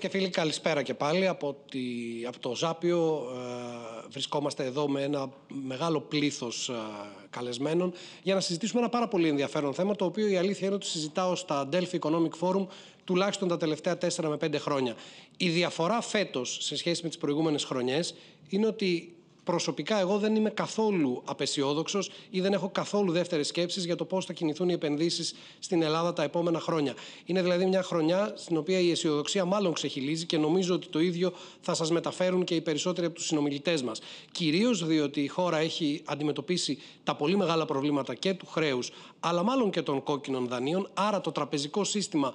Φίλε και φίλοι, καλησπέρα και πάλι από, τη, από το Ζάπιο. Ε, βρισκόμαστε εδώ με ένα μεγάλο πλήθος ε, καλεσμένων για να συζητήσουμε ένα πάρα πολύ ενδιαφέρον θέμα, το οποίο η αλήθεια είναι ότι συζητάω στα Delphi Economic Forum τουλάχιστον τα τελευταία 4 με 5 χρόνια. Η διαφορά φέτος σε σχέση με τις προηγούμενες χρονιές είναι ότι προσωπικά εγώ δεν είμαι καθόλου απεσιόδοξος ή δεν έχω καθόλου δεύτερες σκέψεις για το πώς θα κινηθούν οι επενδύσεις στην Ελλάδα τα επόμενα χρόνια. Είναι δηλαδή μια χρονιά στην οποία η αισιοδοξία μάλλον ξεχυλίζει και νομίζω ότι το ίδιο θα σας μεταφέρουν και οι περισσότεροι από τους συνομιλητές μας. Κυρίως διότι η χώρα έχει αντιμετωπίσει τα πολύ μεγάλα προβλήματα και του χρέους, αλλά μάλλον και των κόκκινων δανείων. Άρα το τραπεζικό σύστημα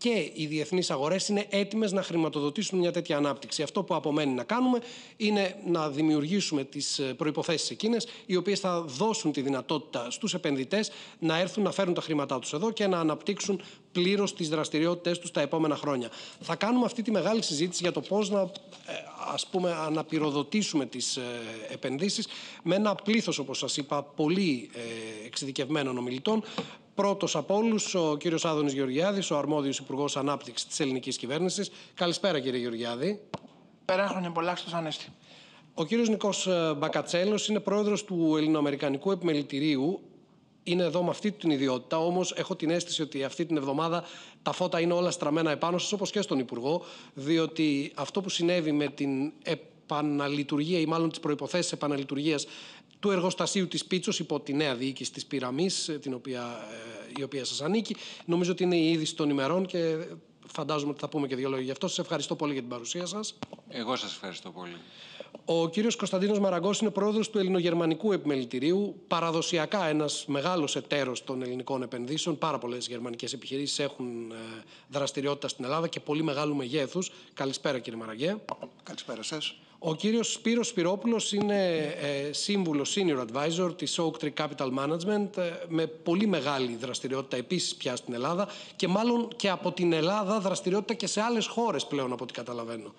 και οι διεθνείς αγορές είναι έτοιμες να χρηματοδοτήσουν μια τέτοια ανάπτυξη. Αυτό που απομένει να κάνουμε είναι να δημιουργήσουμε τις ε, προποθέσει εκείνες, οι οποίες θα δώσουν τη δυνατότητα στους επενδυτές να έρθουν να φέρουν τα χρήματά τους εδώ και να αναπτύξουν πλήρως τις δραστηριότητέ τους τα επόμενα χρόνια. Θα κάνουμε αυτή τη μεγάλη συζήτηση για το πώς να ε, ας πούμε αναπηροδοτήσουμε τις ε, επενδύσεις με ένα πλήθος όπως σας είπα πολύ εξειδικευμένων ομιλητών Πρώτος από όλους, ο κύριος Άδωνης Γεωργιάδης, ο αρμόδιος Υπουργός Ανάπτυξης της ελληνικής κυβέρνησης. Καλησπέρα, κύριε Γεωργιάδη. Πέρα χρόνια πολλά, στο Ανέστη. Ο κύριος Νικός ε, Μπακατσέλος είναι πρόεδρος του Ελληνοαμερικανικού Επιμελητηρίου. Είναι εδώ με αυτή την ιδιότητα, όμως έχω την αίσθηση ότι αυτή την εβδομάδα τα φώτα είναι όλα στραμμένα επάνω σας, όπως και στον Υπουργό, διότι αυτό που συνέβη με την επαναλειτουργία ή μάλλον τις προποθέσει επαναλειτουργίας του εργοστασίου της Πίτσος υπό τη νέα διοίκηση της Πυραμής, ε, την οποία, ε, η οποία σας ανήκει. Νομίζω ότι είναι η είδηση των ημερών και φαντάζομαι ότι θα πούμε και δύο λόγια γι' αυτό. Σας ευχαριστώ πολύ για την παρουσία σας. Εγώ σας ευχαριστώ πολύ. Ο κύριος Κωνσταντίνος Μαραγκός είναι πρόεδρος του Ελληνογερμανικού Επιμελητηρίου, παραδοσιακά ένας μεγάλος εταίρος των ελληνικών επενδύσεων. Πάρα πολλές γερμανικές επιχειρήσεις έχουν ε, δραστηριότητα στην Ελλάδα και πολύ μεγάλου μεγέθους. Καλησπέρα κύριε Μαραγκέ. Καλησπέρα σας. Ο κύριος Σπύρος Σπυρόπουλος είναι ε, σύμβουλος senior advisor της Oak Tree Capital Management ε, με πολύ μεγάλη δραστηριότητα επίσης πια στην Ελλάδα και μάλλον και από την Ελλάδα δραστηριότητα και σε άλλες χώρες πλέον από ό,τι καταλαβαίνω.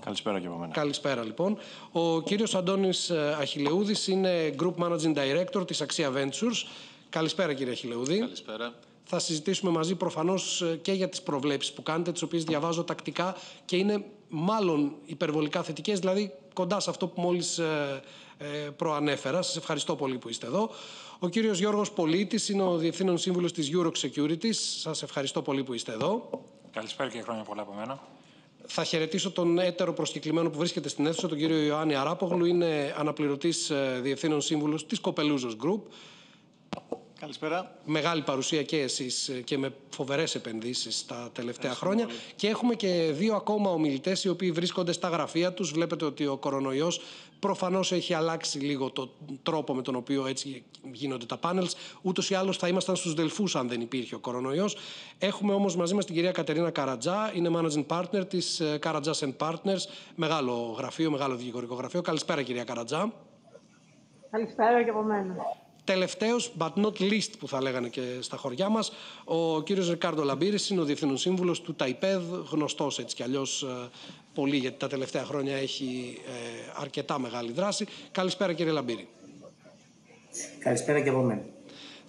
Καλησπέρα και από μένα. Καλησπέρα λοιπόν. Ο κύριος Αντώνης ε, Αχιλεούδης είναι Group Managing Director της Αξία Ventures. Καλησπέρα κύριε Αχιλεούδη. Καλησπέρα. Θα συζητήσουμε μαζί προφανώς ε, και για τις προβλέψεις που κάνετε, τις οποίες διαβάζω τακτικά και είναι μάλλον υπερβολικά θετικές, δηλαδή κοντά σε αυτό που μόλις ε, προανέφερα. Σας ευχαριστώ πολύ που είστε εδώ. Ο κύριος Γιώργος Πολίτης είναι ο Διευθύνων Σύμβουλος της Europe Securities. Σας ευχαριστώ πολύ που είστε εδώ. Καλησπέρα και χρόνια πολλά από μένα. Θα χαιρετήσω τον έτερο προσκεκλημένο που βρίσκεται στην αίθουσα, τον κύριο Ιωάννη Αράπογλου. Είναι αναπληρωτής ε, διευθύνων σύμβουλος της Κοπελούζος Group. Καλησπέρα. Μεγάλη παρουσία και εσείς ε, και με φοβερές επενδύσεις τα τελευταία χρόνια. Και έχουμε και δύο ακόμα ομιλητές οι οποίοι βρίσκονται στα γραφεία τους. Βλέπετε ότι ο κορονοϊός προφανώς έχει αλλάξει λίγο τον τρόπο με τον οποίο έτσι γίνονται τα πάνελς. Ούτως ή άλλως θα ήμασταν στους Δελφούς αν δεν υπήρχε ο κορονοϊός. Έχουμε όμως μαζί μας την κυρία Κατερίνα Καρατζά, είναι managing partner της Καρατζάς ε, Partners. Μεγάλο γραφείο, μεγάλο δικηγορικό γραφείο. Καλησπέρα, κυρία Καρατζά. Καλησπέρα και από μένα. Τελευταίος, but not least, που θα λέγανε και στα χωριά μας, ο κύριος Ρικάρντο Λαμπύρης είναι ο διευθύνων σύμβουλος του ΤΑΙΠΕΔ, γνωστός έτσι κι αλλιώς ε, πολύ, γιατί τα τελευταία χρόνια έχει ε, αρκετά μεγάλη δράση. Καλησπέρα, κύριε Λαμπύρη. Καλησπέρα και από μένα.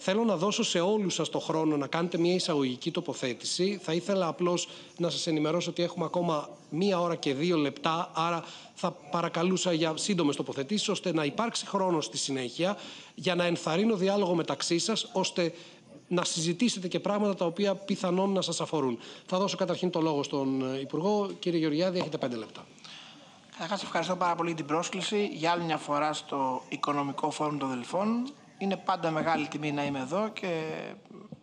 Θέλω να δώσω σε όλους σας το χρόνο να κάνετε μια εισαγωγική τοποθέτηση. Θα ήθελα απλώς να σας ενημερώσω ότι έχουμε ακόμα μία ώρα και δύο λεπτά, άρα θα παρακαλούσα για σύντομες τοποθετήσεις, ώστε να υπάρξει χρόνος στη συνέχεια για να ενθαρρύνω διάλογο μεταξύ σας, ώστε να συζητήσετε και πράγματα τα οποία πιθανόν να σας αφορούν. Θα δώσω καταρχήν το λόγο στον Υπουργό. Κύριε Γεωργιάδη, έχετε πέντε λεπτά. Καταρχάς, ευχαριστώ πάρα πολύ την πρόσκληση για άλλη μια φορά στο Οικονομικό Φόρουμ των Δελφών. Είναι πάντα μεγάλη τιμή να είμαι εδώ και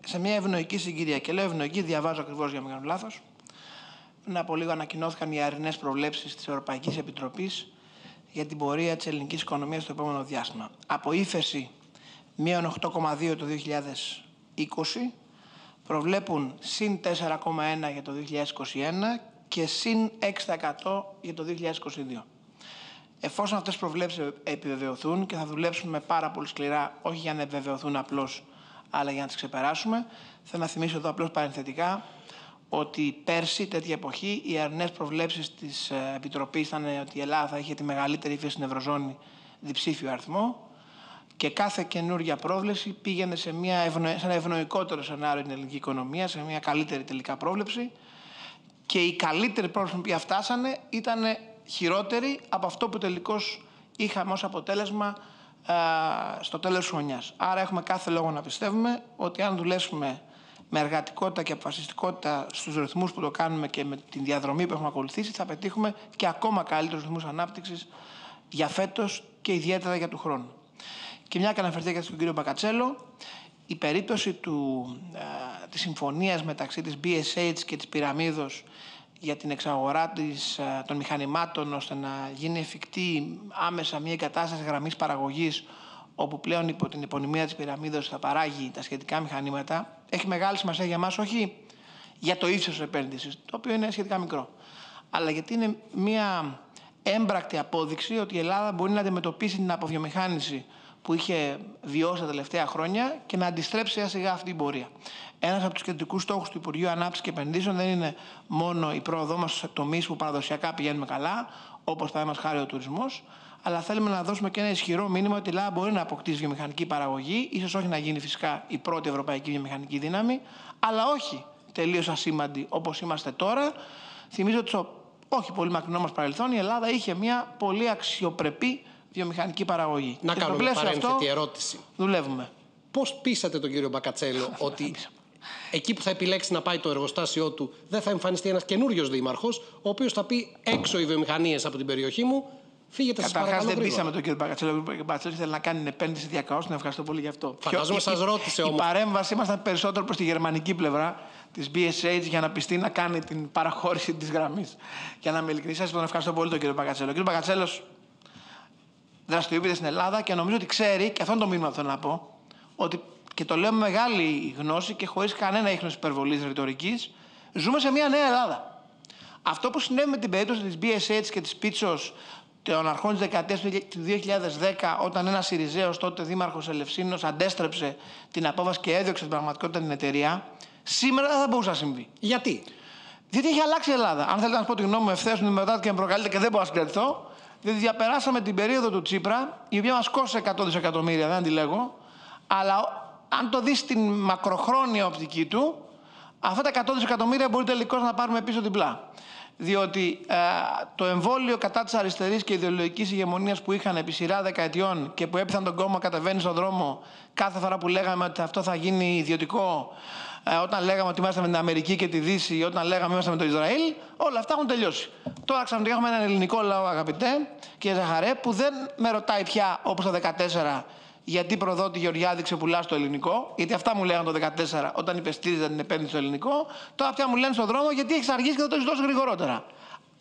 σε μια ευνοϊκή συγκυρία. Και λέω ευνοϊκή, διαβάζω ακριβώς για να μην κάνω λάθος. Πριν από λίγο ανακοινώθηκαν οι αρινέ προβλέψεις της Ευρωπαϊκής Επιτροπής για την πορεία της ελληνικής οικονομίας στο επόμενο διάστημα. Από ύφεση μείον 8,2 το 2020 προβλέπουν συν 4,1 για το 2021 και συν 6% για το 2022. Εφόσον αυτές οι προβλέψεις επιβεβαιωθούν και θα δουλέψουμε πάρα πολύ σκληρά, όχι για να επιβεβαιωθούν απλώς, αλλά για να τις ξεπεράσουμε, θα να θυμίσω εδώ απλώς παρενθετικά ότι πέρσι, τέτοια εποχή, οι αρνές προβλέψεις της ε, Επιτροπής ήταν ότι η Ελλάδα θα είχε τη μεγαλύτερη ύφεση στην Ευρωζώνη διψήφιο αριθμό και κάθε καινούργια πρόβλεψη πήγαινε σε, μια ευνοϊ... σε ένα ευνοϊκότερο σενάριο την ελληνική οικονομία, σε μια καλύτερη τελικά πρόβλεψη και οι καλύτεροι πρόσωποι που φτάσανε ήταν χειρότεροι από αυτό που τελικώς είχαμε ως αποτέλεσμα α, στο τέλος της χρονιάς. Άρα έχουμε κάθε λόγο να πιστεύουμε ότι αν δουλέσουμε με εργατικότητα και αποφασιστικότητα στους ρυθμούς που το κάνουμε και με την διαδρομή που έχουμε ακολουθήσει θα πετύχουμε και ακόμα καλύτερους ρυθμούς ανάπτυξης για φέτος και ιδιαίτερα για του χρόνου. Και μια και αναφερθήκατε στον κύριο Μπακατσέλο, η περίπτωση του, α, της συμφωνίας μεταξύ της BSH και της Πυραμίδος για την εξαγορά της, α, των μηχανημάτων ώστε να γίνει εφικτή άμεσα μια εγκατάσταση γραμμής παραγωγής όπου πλέον υπό την υπονομία της Πυραμίδος θα παράγει τα σχετικά μηχανήματα, έχει μεγάλη σημασία για μας όχι για το ύψος της επένδυσης, το οποίο είναι σχετικά μικρό, αλλά γιατί είναι μια έμπρακτη απόδειξη ότι η Ελλάδα μπορεί να αντιμετωπίσει την αποβιομηχάνηση που είχε βιώσει τα τελευταία χρόνια και να αντιστρέψει σιγά σιγά αυτή την πορεία. Ένας από τους κεντρικούς στόχους του Υπουργείου Ανάπτυξης και Επενδύσεων δεν είναι μόνο η πρόοδό μας σε τομείς που παραδοσιακά πηγαίνουμε καλά, όπως παραδείγματο χάρη ο τουρισμός, αλλά θέλουμε να δώσουμε και ένα ισχυρό μήνυμα ότι η Ελλάδα μπορεί να αποκτήσει βιομηχανική παραγωγή, ίσως όχι να γίνει φυσικά η πρώτη ευρωπαϊκή βιομηχανική δύναμη, αλλά όχι τελείως ασήμαντη όπως είμαστε τώρα. Θυμίζω ότι στο όχι πολύ μακρινό μας παρελθόν η Ελλάδα είχε μια πολύ αξιοπρεπή βιομηχανική παραγωγή. Να κάνουμε παρένθετη ερώτηση. Δουλεύουμε. Πώς πείσατε τον κύριο Μπακατσέλο ότι εκεί που θα επιλέξει να πάει το εργοστάσιό του δεν θα εμφανιστεί ένας καινούριος δήμαρχος, ο οποίος θα πει έξω οι βιομηχανίες από την περιοχή μου, φύγετε σας παρακαλώ. Καταρχά δεν πείσαμε τον κύριο Μπακατσέλο. Ο κύριος Μπακατσέλο ήθελε να κάνει την επένδυση διακαώς. Τον ευχαριστώ πολύ γι' αυτό. Φαντάζομαι σας ρώτησε όμως. Η παρέμβαση ήμασταν περισσότερο προς τη γερμανική πλευρά της BSH για να πιστεί να κάνει την παραχώρηση της γραμμής. Για να με ειλικρινής, σας τον ευχαριστώ πολύ τον κύριο Μπακατσέλο. Ο κύριος Μπακατσέλος δραστηριοποιείται στην Ελλάδα και νομίζω ότι ξέρει, και αυτό είναι το μήνυμα που θέλω να πω, ότι και το λέω με μεγάλη γνώση και χωρίς κανένα ίχνος υπερβολής ρητορικής, ζούμε σε μια νέα Ελλάδα. Αυτό που συνέβη με την περίπτωση της BSH και της Πίτσος των αρχών της δεκαετίας του 2010, όταν ένας Σιριζέο τότε δήμαρχος Ελευσίνος αντέστρεψε την απόφαση και έδιωξε την πραγματικότητα την εταιρεία, σήμερα δεν θα μπορούσε να συμβεί. Γιατί; Διότι έχει αλλάξει η Ελλάδα. Αν θέλετε να σας πω τη γνώμη μου ευθέως, με και με προκαλείτε και δεν μπορώ να συγκρατηθώ, διότι διαπεράσαμε την περίοδο του Τσίπρα, η οποία μας κόστησε 100 δισεκατομμύρια, δεν αντιλέγω, αλλά αν το δεις στην μακροχρόνια οπτική του, αυτά τα 100 δισεκατομμύρια μπορεί τελικώς να πάρουμε πίσω διπλά. Διότι ε, το εμβόλιο κατά της αριστερής και ιδεολογικής ηγεμονίας που είχαν επί σειρά δεκαετιών και που έπιθαν τον κόμμα κατεβαίνει στον δρόμο κάθε φορά που λέγαμε ότι αυτό θα γίνει ιδιωτικό, ε, όταν λέγαμε ότι είμαστε με την Αμερική και τη Δύση, όταν λέγαμε ότι είμαστε με το Ισραήλ, όλα αυτά έχουν τελειώσει. Τώρα ξαφνικά έχουμε έναν ελληνικό λαό, αγαπητέ, και Ζαχαρέ, που δεν με ρωτάει πια όπως το 2014 γιατί προδότη Γεωργιάδη ξεπουλάς στο ελληνικό, γιατί αυτά μου λέγανε το 2014 όταν υπεστήριζαν την επένδυση στο ελληνικό, τώρα πια μου λένε στον δρόμο γιατί έχεις αργήσει και θα το έχεις δώσει γρηγορότερα.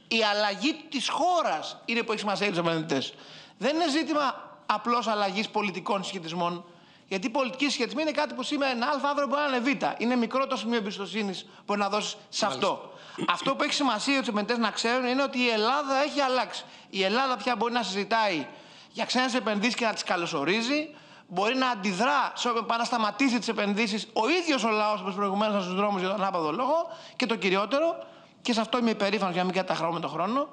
Η αλλαγή της χώρας είναι που έχει σημασία για τους επενδυτές. Δεν είναι ζήτημα απλώς αλλαγής πολιτικών συσχετισμών γιατί η πολιτική σχετισμή είναι κάτι που σήμερα είναι Α, αύριο μπορεί να είναι Β. Είναι μικρό το σημείο εμπιστοσύνης που μπορεί να δώσεις σε αυτό. Αυτό που έχει σημασία για του επενδυτέ να ξέρουν είναι ότι η Ελλάδα έχει αλλάξει. Η Ελλάδα πια μπορεί να συζητάει για ξένες επενδύσεις και να τις καλωσορίζει. Μπορεί να αντιδρά σε όποιον πάει να σταματήσει τις επενδύσεις ο ίδιος ο λαός όπω προηγουμένως στους δρόμους για τον άπαδο λόγο. Και το κυριότερο, και σε αυτό είμαι υπερήφανος για να μην καταχρώνω με τον χρόνο,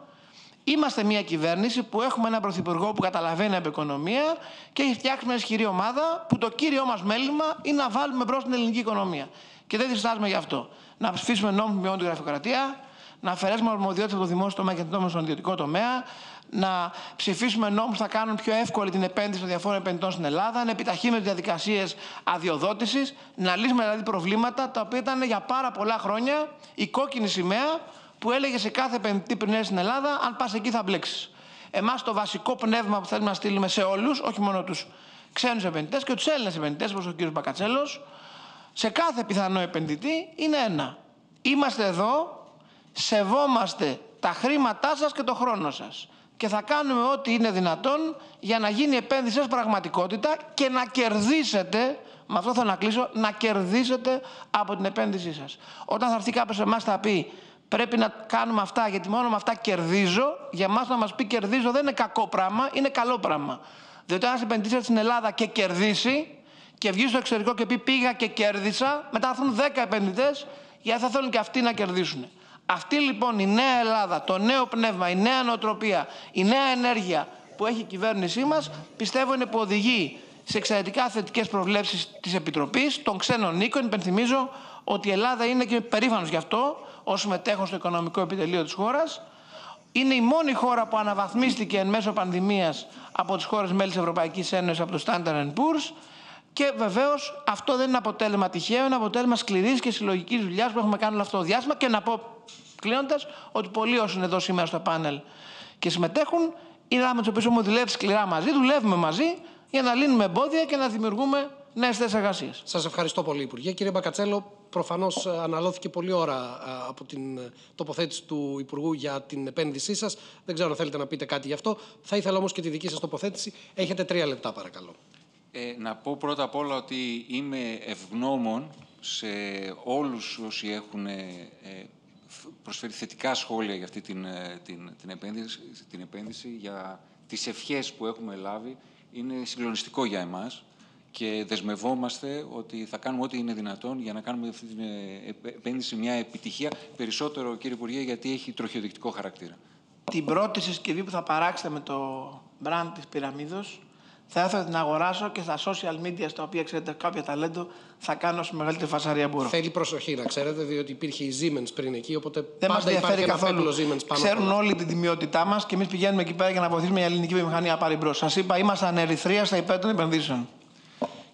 Είμαστε μια κυβέρνηση που έχουμε έναν πρωθυπουργό που καταλαβαίνει από οικονομία και έχει φτιάξει μια ισχυρή ομάδα που το κύριο μας μέλημα είναι να βάλουμε μπρος την ελληνική οικονομία. Και δεν διστάζουμε γι' αυτό. Να ψηφίσουμε νόμου που μειώνουν τη γραφειοκρατία, να αφαιρέσουμε αρμοδιότητες από το δημόσιο τομέα και την στον ιδιωτικό τομέα, να ψηφίσουμε νόμου που θα κάνουν πιο εύκολη την επένδυση των διαφόρων επενδυτών στην Ελλάδα, να επιταχύνουμε τις διαδικασίες αδειοδότησης, να λύσουμε δηλαδή προβλήματα τα οποία ήταν για πάρα πολλά χρόνια η κόκκινη σημαία που έλεγε σε κάθε επενδυτή πριν έρθει στην Ελλάδα, αν πας εκεί θα μπλέξεις. Εμάς το βασικό πνεύμα που θέλουμε να στείλουμε σε όλους, όχι μόνο τους ξένους επενδυτές και τους Έλληνες επενδυτές, όπως ο κ. Μπακατσέλος, σε κάθε πιθανό επενδυτή είναι ένα. Είμαστε εδώ, σεβόμαστε τα χρήματά σας και το χρόνο σας και θα κάνουμε ό,τι είναι δυνατόν για να γίνει η επένδυση πραγματικότητα και να κερδίσετε, με αυτό θα να κλείσω, να κερδίσετε από την επένδυσή σας. Όταν θα έρθει κάποιος εμάς θα πει πρέπει να κάνουμε αυτά γιατί μόνο με αυτά κερδίζω, για μας να μας πει κερδίζω δεν είναι κακό πράγμα, είναι καλό πράγμα. Διότι αν επενδύσει στην Ελλάδα και κερδίσει και βγεις στο εξωτερικό και πει πήγα και κέρδισα, μετά θα έρθουν 10 επενδυτές γιατί θα θέλουν και αυτοί να κερδίσουν. Αυτή λοιπόν η νέα Ελλάδα, το νέο πνεύμα, η νέα νοοτροπία, η νέα ενέργεια που έχει η κυβέρνησή μας, πιστεύω είναι που οδηγεί σε εξαιρετικά θετικές προβλέψεις της Επιτροπής των ξένων οίκων. Υπενθυμίζω ότι η Ελλάδα είναι και περήφανος γι' αυτό, ως μετέχον στο οικονομικό επιτελείο της χώρας. Είναι η μόνη χώρα που αναβαθμίστηκε εν μέσω πανδημίας από τις χώρες μέλη της Ευρωπαϊκής Ένωσης από το Standard Poor's και βεβαίως αυτό δεν είναι αποτέλεσμα τυχαίο, είναι αποτέλεσμα σκληρής και συλλογικής δουλειάς που έχουμε κάνει όλο αυτό το διάστημα. Και να πω κλείνοντας ότι πολλοί όσοι είναι εδώ σήμερα στο πάνελ και συμμετέχουν είναι άτομα του οποίου έχουμε δουλεύει σκληρά μαζί, δουλεύουμε μαζί για να λύνουμε εμπόδια και να δημιουργούμε νέες θέσεις εργασίας. Σας ευχαριστώ πολύ, Υπουργέ. Κύριε Μπακατσέλο, προφανώς ε, αναλώθηκε πολλή ώρα ε, από την ε, τοποθέτηση του Υπουργού για την επένδυσή σας. Δεν ξέρω αν θέλετε να πείτε κάτι γι' αυτό. Θα ήθελα όμως και τη δική σας τοποθέτηση. Έχετε τρία λεπτά, παρακαλώ. Ε, να πω πρώτα απ' όλα ότι είμαι ευγνώμων σε όλους όσοι έχουν ε, προσφέρει θετικά σχόλια για αυτή την, ε, την, την, επένδυση, την επένδυση, για τις ευχές που έχουμε λάβει. Είναι συγκλονιστικό για εμάς και δεσμευόμαστε ότι θα κάνουμε ό,τι είναι δυνατόν για να κάνουμε αυτή την ε, επένδυση μια επιτυχία. Περισσότερο, κύριε Υπουργέ, γιατί έχει τροχιοδεικτικό χαρακτήρα. Την πρώτη συσκευή που θα παράξετε με το brand της Πυραμίδος θα ήθελα να την αγοράσω και στα social media στα οποία ξέρετε κάποιο ταλέντο θα κάνω όσο μεγαλύτερη φασαρία μπορώ. Θέλει προσοχή να ξέρετε, διότι υπήρχε η Siemens πριν εκεί, οπότε Δεν μας πάντα υπάρχει ενδιαφέρει ένα καθόλου. φάκελο Siemens πάνω. Ξέρουν από- όλοι την τιμιότητά μας και εμείς πηγαίνουμε εκεί πέρα για να βοηθήσουμε μια ελληνική βιομηχανία να πάρει μπρος. Σας είπα, ήμασταν ερυθρία στα υπέρ των επενδύσεων.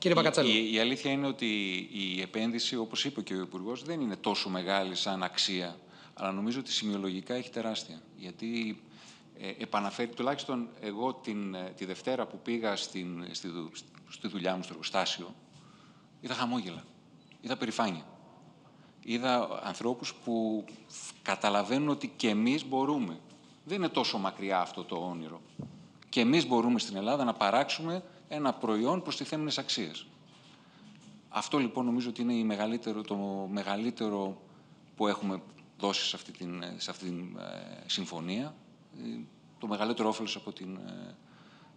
Κύριε Μπακατσέλο. Η, η αλήθεια είναι ότι η επένδυση, όπως είπε και ο Υπουργός, δεν είναι τόσο μεγάλη σαν αξία, αλλά νομίζω ότι σημειολογικά έχει τεράστια. Γιατί ε, επαναφέρει, τουλάχιστον εγώ την, ε, τη Δευτέρα που πήγα στην, στη, δου- στη δουλειά μου στο εργοστάσιο, είδα χαμόγελα, είδα περηφάνεια. Είδα ανθρώπους που φ- καταλαβαίνουν ότι και εμείς μπορούμε. Δεν είναι τόσο μακριά αυτό το όνειρο. Και εμείς μπορούμε στην Ελλάδα να παράξουμε ένα προϊόν προστιθέμενες αξίες. Αυτό λοιπόν νομίζω ότι είναι η μεγαλύτερο, το μεγαλύτερο που έχουμε δώσει σε αυτή την, σε αυτή την ε, συμφωνία. Ε, το μεγαλύτερο όφελος από την ε,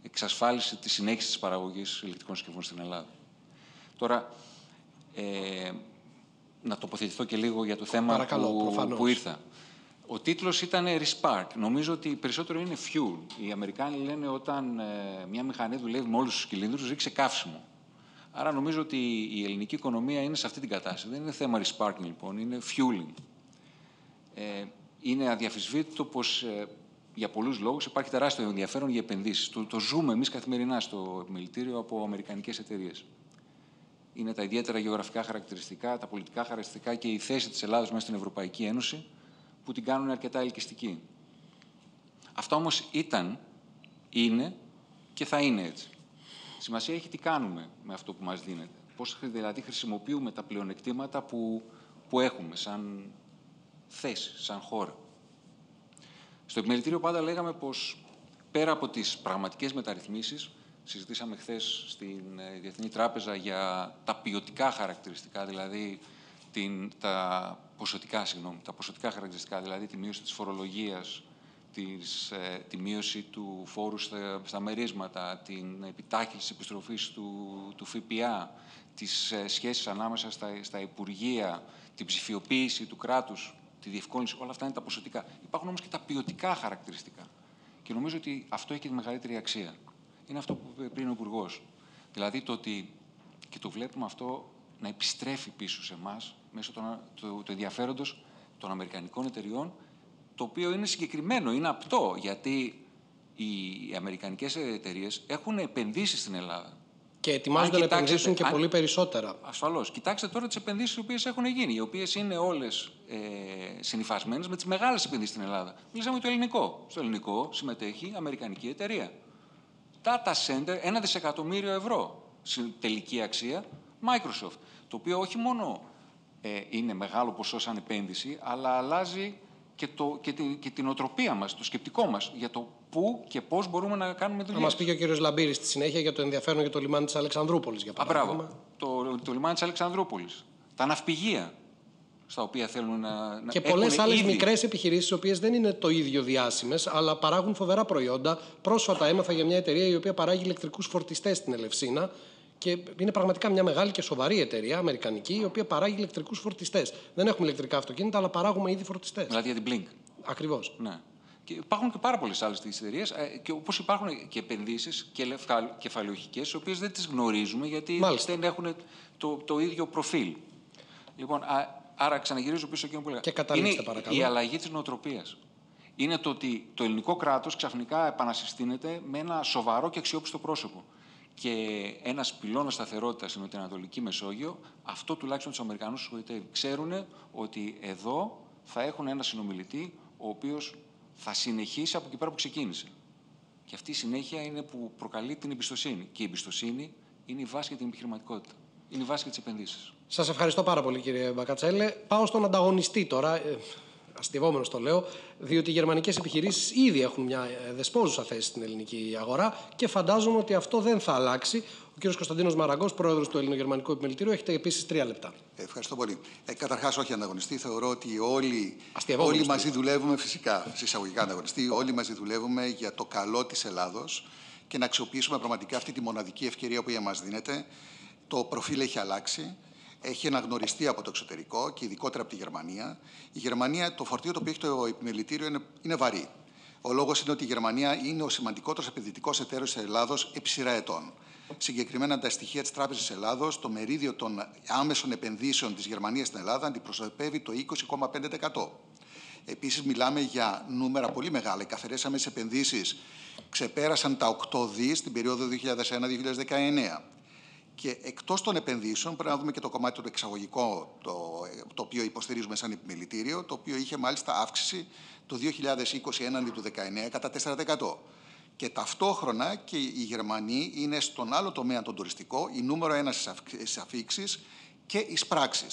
εξασφάλιση της συνέχισης της παραγωγής ηλεκτρικών συσκευών στην Ελλάδα. Τώρα, ε, να τοποθετηθώ και λίγο για το θέμα Παρακαλώ, που, προφανώς. που ήρθα. Ο τίτλος ήταν Respark. Νομίζω ότι περισσότερο είναι fuel. Οι Αμερικάνοι λένε όταν ε, μια μηχανή δουλεύει με όλους τους κυλίνδρους, ρίξε καύσιμο. Άρα νομίζω ότι η ελληνική οικονομία είναι σε αυτή την κατάσταση. Δεν είναι θέμα resparking λοιπόν, είναι fueling. Ε, είναι αδιαφυσβήτητο πως ε, για πολλούς λόγους υπάρχει τεράστιο ενδιαφέρον για επενδύσεις. Το, το ζούμε εμείς καθημερινά στο επιμελητήριο από αμερικανικές εταιρείες είναι τα ιδιαίτερα γεωγραφικά χαρακτηριστικά, τα πολιτικά χαρακτηριστικά και η θέση της Ελλάδας μέσα στην Ευρωπαϊκή Ένωση που την κάνουν αρκετά ελκυστική. Αυτά όμως ήταν, είναι και θα είναι έτσι. Σημασία έχει τι κάνουμε με αυτό που μας δίνεται. Πώς δηλαδή χρησιμοποιούμε τα πλεονεκτήματα που, που έχουμε σαν θέση, σαν χώρα. Στο επιμελητήριο πάντα λέγαμε πως πέρα από τις πραγματικές μεταρρυθμίσεις, συζητήσαμε χθες στην ε, Διεθνή Τράπεζα για τα ποιοτικά χαρακτηριστικά, δηλαδή την, τα ποσοτικά, συγγνώμη, τα ποσοτικά χαρακτηριστικά, δηλαδή τη μείωση της φορολογίας, της, ε, τη μείωση του φόρου στα, στα μερίσματα, την επιτάχυνση επιστροφής του, του ΦΠΑ, τις ε, σχέσεις ανάμεσα στα, στα Υπουργεία, την ψηφιοποίηση του κράτους, τη διευκόλυνση, όλα αυτά είναι τα ποσοτικά. Υπάρχουν όμως και τα ποιοτικά χαρακτηριστικά. Και νομίζω ότι αυτό έχει τη μεγαλύτερη αξία. Είναι αυτό που είπε πριν ο Υπουργός. Δηλαδή το ότι, και το βλέπουμε αυτό να επιστρέφει πίσω σε εμάς μέσω των- του, του ενδιαφέροντος των Αμερικανικών εταιριών, το οποίο είναι συγκεκριμένο, είναι απτό, γιατί οι Αμερικανικές εταιρείες έχουν επενδύσει στην Ελλάδα. Και ετοιμάζονται Αν να κοιτάξετε- επενδύσουν και αν- πολύ περισσότερα. Ασφαλώς. Κοιτάξτε τώρα τις επενδύσεις οι οποίες έχουν γίνει, οι οποίες είναι όλες ε, συνυφασμένες με τις μεγάλες επενδύσεις στην Ελλάδα. Μιλήσαμε για το ελληνικό. Στο ελληνικό συμμετέχει αμερικανική εταιρεία. Data Center, ένα δισεκατομμύριο ευρώ στην τελική αξία Microsoft. Το οποίο όχι μόνο ε, είναι μεγάλο ποσό σαν επένδυση, αλλά αλλάζει και, το, και, την, και την οτροπία μας, το σκεπτικό μας για το πού και πώς μπορούμε να κάνουμε Θα δουλειές. μας πει και ο κύριος Λαμπύρης στη συνέχεια για το ενδιαφέρον για το λιμάνι της Αλεξανδρούπολης, για Α, παράδειγμα. μπράβο. Το, το λιμάνι της Αλεξανδρούπολης. Τα ναυπηγεία στα οποία θέλουν να, να Και έχουν πολλές άλλες ήδη- μικρές επιχειρήσεις, οι οποίες δεν είναι το ίδιο διάσημες, αλλά παράγουν φοβερά προϊόντα. Πρόσφατα έμαθα για μια εταιρεία η οποία παράγει ηλεκτρικούς φορτιστές στην Ελευσίνα. Και είναι πραγματικά μια μεγάλη και σοβαρή εταιρεία, αμερικανική, η οποία παράγει ηλεκτρικούς φορτιστές. Δεν έχουμε ηλεκτρικά αυτοκίνητα, αλλά παράγουμε ήδη φορτιστές. Μιλάτε για την Blink. Ακριβώς. Ναι. Και υπάρχουν και πάρα πολλές άλλες εταιρείες, και όπως υπάρχουν και επενδύσεις και κεφαλαιοχικές, τι οποίες δεν τις γνωρίζουμε γιατί Μάλιστα. δεν έχουν το, το ίδιο προφίλ. Λοιπόν, α, Άρα ξαναγυρίζω πίσω εκεί που έλεγα. Και καταλήξτε, είναι παρακαλώ. η αλλαγή της νοοτροπίας. Είναι το ότι το ελληνικό κράτος ξαφνικά επανασυστήνεται με ένα σοβαρό και αξιόπιστο πρόσωπο. Και ένας πυλώνας σταθερότητας στην Νοτιοανατολική Μεσόγειο, αυτό τουλάχιστον τους Αμερικανούς συγχωρητεύει. Ξέρουν ότι εδώ θα έχουν ένα συνομιλητή ο οποίος θα συνεχίσει από εκεί πέρα που ξεκίνησε. Και αυτή η συνέχεια είναι που προκαλεί την εμπιστοσύνη. Και η εμπιστοσύνη είναι η βάση για την επιχειρηματικότητα. Είναι η βάση για τις επενδύσεις. Σας ευχαριστώ πάρα πολύ, κύριε Μπακατσέλε. Πάω στον ανταγωνιστή τώρα. Ε, Αστευόμενος το λέω, διότι οι γερμανικές επιχειρήσεις ήδη έχουν μια ε, δεσπόζουσα θέση στην ελληνική αγορά και φαντάζομαι ότι αυτό δεν θα αλλάξει. Ο κ. Κωνσταντίνος Μαραγκός, πρόεδρος του Ελληνογερμανικού Επιμελητηρίου, έχετε επίσης τρία λεπτά. Ευχαριστώ πολύ. Ε, Καταρχάς, όχι ανταγωνιστή. Θεωρώ ότι όλοι, Αστειευόμενος όλοι το μαζί δουλεύουμε, φυσικά, συσσαγωγικά ανταγωνιστή, όλοι μαζί δουλεύουμε για το καλό της Ελλάδος και να αξιοποιήσουμε πραγματικά αυτή τη μοναδική ευκαιρία που μας δίνεται. Το προφίλ έχει αλλάξει. Έχει αναγνωριστεί από το εξωτερικό και ειδικότερα από τη Γερμανία. Η Γερμανία, το φορτίο το οποίο έχει το επιμελητήριο είναι, είναι βαρύ. Ο λόγος είναι ότι η Γερμανία είναι ο σημαντικότερος επενδυτικός εταίρος της Ελλάδος επί σειρά ετών. Συγκεκριμένα τα στοιχεία της Τράπεζας Ελλάδος, το μερίδιο των άμεσων επενδύσεων της Γερμανίας στην Ελλάδα αντιπροσωπεύει το 20,5%. Επίσης, μιλάμε για νούμερα πολύ μεγάλα. Οι καθαρές άμεσες επενδύσεις ξεπέρασαν τα 8 δις στην περίοδο 2001-2019. Και εκτός των επενδύσεων, πρέπει να δούμε και το κομμάτι του εξαγωγικό, το, το οποίο υποστηρίζουμε σαν επιμελητήριο, το οποίο είχε μάλιστα αύξηση το 2020 έναντι του 2019 κατά 4%. Και ταυτόχρονα και οι Γερμανοί είναι στον άλλο τομέα, τον τουριστικό, η νούμερο ένα στις αφήξεις και ει πράξει.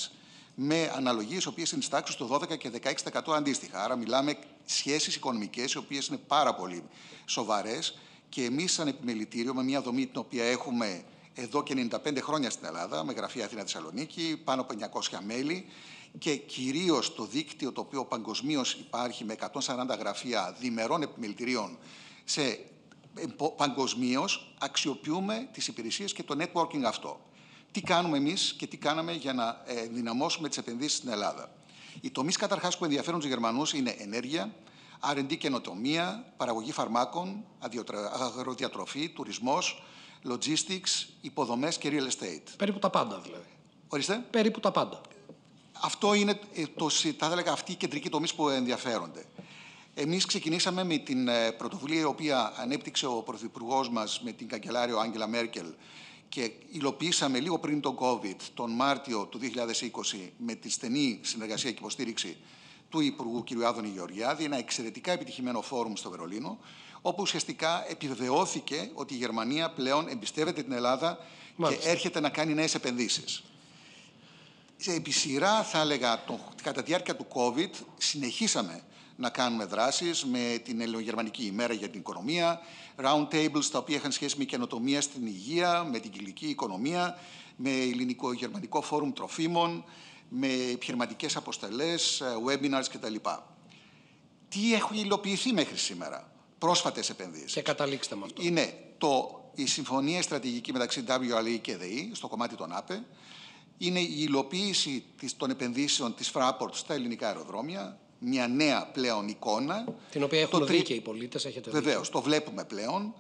Με αναλογίες οι οποίες είναι στις τάξεις του 12 και 16% αντίστοιχα. Άρα, μιλάμε σχέσεις οικονομικές, οι οποίες είναι πάρα πολύ σοβαρές. Και εμείς, σαν επιμελητήριο, με μια δομή την οποία έχουμε εδώ και 95 χρόνια στην Ελλάδα, με γραφεία Αθήνα Θεσσαλονίκη, πάνω από 900 μέλη και κυρίως το δίκτυο το οποίο παγκοσμίως υπάρχει με 140 γραφεία διμερών επιμελητηρίων σε παγκοσμίως αξιοποιούμε τις υπηρεσίες και το networking αυτό. Τι κάνουμε εμείς και τι κάναμε για να ε, δυναμώσουμε τις επενδύσεις στην Ελλάδα. Οι τομείς καταρχάς που ενδιαφέρουν τους Γερμανούς είναι ενέργεια, R&D καινοτομία, παραγωγή φαρμάκων, αγροδιατροφή, τουρισμός, logistics, υποδομές και real estate. Περίπου τα πάντα δηλαδή. Ορίστε. Περίπου τα πάντα. Αυτό είναι, ε, το, θα έλεγα, αυτή η κεντρική τομή που ενδιαφέρονται. Εμείς ξεκινήσαμε με την ε, πρωτοβουλία η οποία ανέπτυξε ο Πρωθυπουργός μας με την καγκελάριο Άγγελα Μέρκελ και υλοποιήσαμε λίγο πριν τον COVID, τον Μάρτιο του 2020, με τη στενή συνεργασία και υποστήριξη του Υπουργού κ. Άδωνη Γεωργιάδη, ένα εξαιρετικά επιτυχημένο φόρουμ στο Βερολίνο, όπου ουσιαστικά επιβεβαιώθηκε ότι η Γερμανία πλέον εμπιστεύεται την Ελλάδα Μάλιστα. και έρχεται να κάνει νέες επενδύσεις. Σε επί σειρά, θα έλεγα, το, κατά τη διάρκεια του COVID, συνεχίσαμε να κάνουμε δράσεις με την Ελληνογερμανική ημέρα για την οικονομία, round tables τα οποία είχαν σχέση με καινοτομία στην υγεία, με την κυκλική οικονομία, με ελληνικό-γερμανικό φόρουμ τροφίμων, με επιχειρηματικές αποστελές, webinars κτλ. Τι έχουν υλοποιηθεί μέχρι σήμερα; Πρόσφατες επενδύσεις. Και καταλήξτε με αυτό. Είναι το, η συμφωνία στρατηγική μεταξύ WLE και ΔΕΗ στο κομμάτι των ΑΠΕ. Είναι η υλοποίηση της, των επενδύσεων της Fraport στα ελληνικά αεροδρόμια. Μια νέα πλέον εικόνα. Την οποία έχουν το δει και οι πολίτες. Βεβαίως, το βλέπουμε πλέον.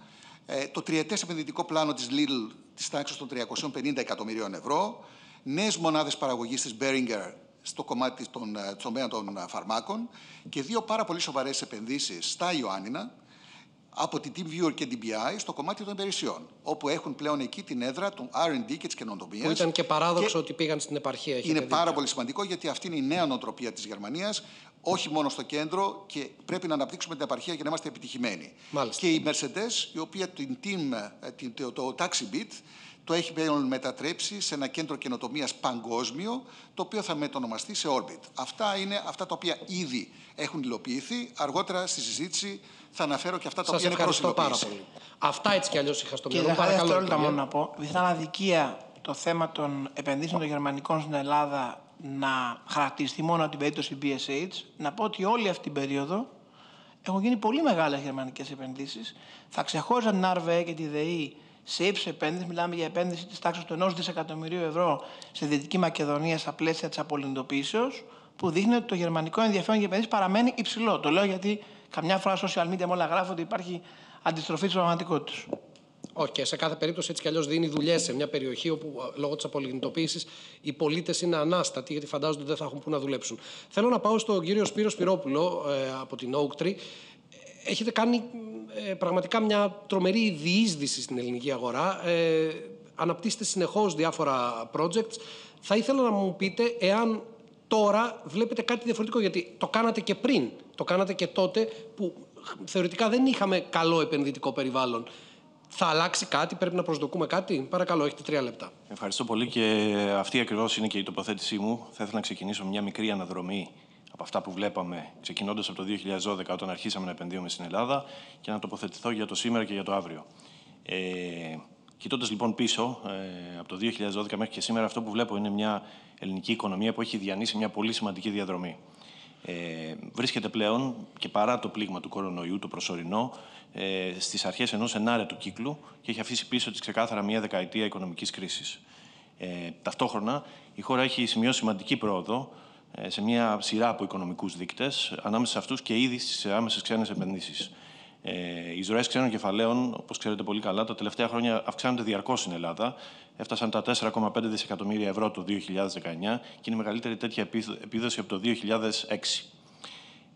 Ε, το τριετές επενδυτικό πλάνο της Lidl της τάξης των 350 εκατομμυρίων ευρώ. Νέες μονάδες παραγωγής της Beringer στο κομμάτι των ε, τομέα των ε, φαρμάκων και δύο πάρα πολύ σοβαρές επενδύσεις στα Ιωάννινα, από την TeamViewer και DBI στο κομμάτι των υπηρεσιών, όπου έχουν πλέον εκεί την έδρα του R&D και τη καινοτομία. Που ήταν και παράδοξο και ότι πήγαν στην επαρχία. Είναι πάρα πολύ σημαντικό γιατί αυτή είναι η νέα νοοτροπία της Γερμανίας, όχι μόνο στο κέντρο και πρέπει να αναπτύξουμε την επαρχία για να είμαστε επιτυχημένοι. Μάλιστα. Και η Mercedes, η οποία την team, ε, το, το Taxi Beat, το έχει πλέον μετατρέψει σε ένα κέντρο καινοτομίας παγκόσμιο, το οποίο θα μετονομαστεί σε Orbit. Αυτά είναι αυτά τα οποία ήδη έχουν υλοποιηθεί. Αργότερα στη συζήτηση θα αναφέρω και αυτά τα Σας οποία είναι ευχαριστώ πάρα πολύ. Αυτά έτσι κι αλλιώς είχα στο μυαλό μου. Κύριε δευτερόλεπτα μόνο να πω. Πιθανά αδικία το θέμα των επενδύσεων των γερμανικών στην Ελλάδα να χαρακτηριστεί μόνο από την περίπτωση BSH. Να πω ότι όλη αυτή την περίοδο έχουν γίνει πολύ μεγάλες γερμανικές επενδύσεις. Θα ξεχώριζα την RVE και τη ΔΕΗ σε ύψος επένδυσης. Μιλάμε για επένδυση της τάξης του 1 δισεκατομμυρίου ευρώ στη Δυτική Μακεδονία στα πλαίσια της απολυντοποίησεω, που δείχνει ότι το γερμανικό ενδιαφέρον για επενδύσεις παραμένει υψηλό. Το λέω γιατί καμιά φορά social media με όλα γράφουν ότι υπάρχει αντιστροφή της πραγματικότητας. Όχι, και σε κάθε περίπτωση έτσι κι αλλιώς δίνει δουλειές σε μια περιοχή όπου λόγω της απολιγνητοποίησης οι πολίτες είναι ανάστατοι, γιατί φαντάζονται ότι δεν θα έχουν πού να δουλέψουν. Θέλω να πάω στον κύριο Σπύρο Σπυρόπουλο ε, από την Oak Tree. Έχετε κάνει ε, πραγματικά μια τρομερή διείσδυση στην ελληνική αγορά. Ε, αναπτύσσετε συνεχώς διάφορα projects. Θα ήθελα να μου πείτε εάν τώρα βλέπετε κάτι διαφορετικό, γιατί το κάνατε και πριν, το κάνατε και τότε που θεωρητικά δεν είχαμε καλό επενδυτικό περιβάλλον. Θα αλλάξει κάτι, πρέπει να προσδοκούμε κάτι; Παρακαλώ, έχετε τρία λεπτά. Ευχαριστώ πολύ και αυτή ακριβώς είναι και η τοποθέτησή μου. Θα ήθελα να ξεκινήσω μια μικρή αναδρομή από αυτά που βλέπαμε ξεκινώντας από το 2012 όταν αρχίσαμε να επενδύουμε στην Ελλάδα και να τοποθετηθώ για το σήμερα και για το αύριο. Ε, Κοιτώντας λοιπόν πίσω, ε, από το 2012 μέχρι και σήμερα, αυτό που βλέπω είναι μια ελληνική οικονομία που έχει διανύσει μια πολύ σημαντική διαδρομή. Ε, βρίσκεται πλέον και παρά το πλήγμα του κορονοϊού, το προσωρινό, ε, στις αρχές ενός ενάρετου κύκλου και έχει αφήσει πίσω της ξεκάθαρα μια δεκαετία οικονομικής κρίσης. Ε, ταυτόχρονα η χώρα έχει σημειώσει σημαντική πρόοδο ε, σε μια σειρά από οικονομικούς δείκτες, ανάμεσα σε αυτούς και ήδη στις άμεσες ξένες επενδύσεις. Ε, οι εισρωέ ξένων κεφαλαίων, όπως ξέρετε πολύ καλά, τα τελευταία χρόνια αυξάνονται διαρκώς στην Ελλάδα. Έφτασαν τα 4,5 δισεκατομμύρια ευρώ το 2019 και είναι η μεγαλύτερη τέτοια επίδοση από το 2006.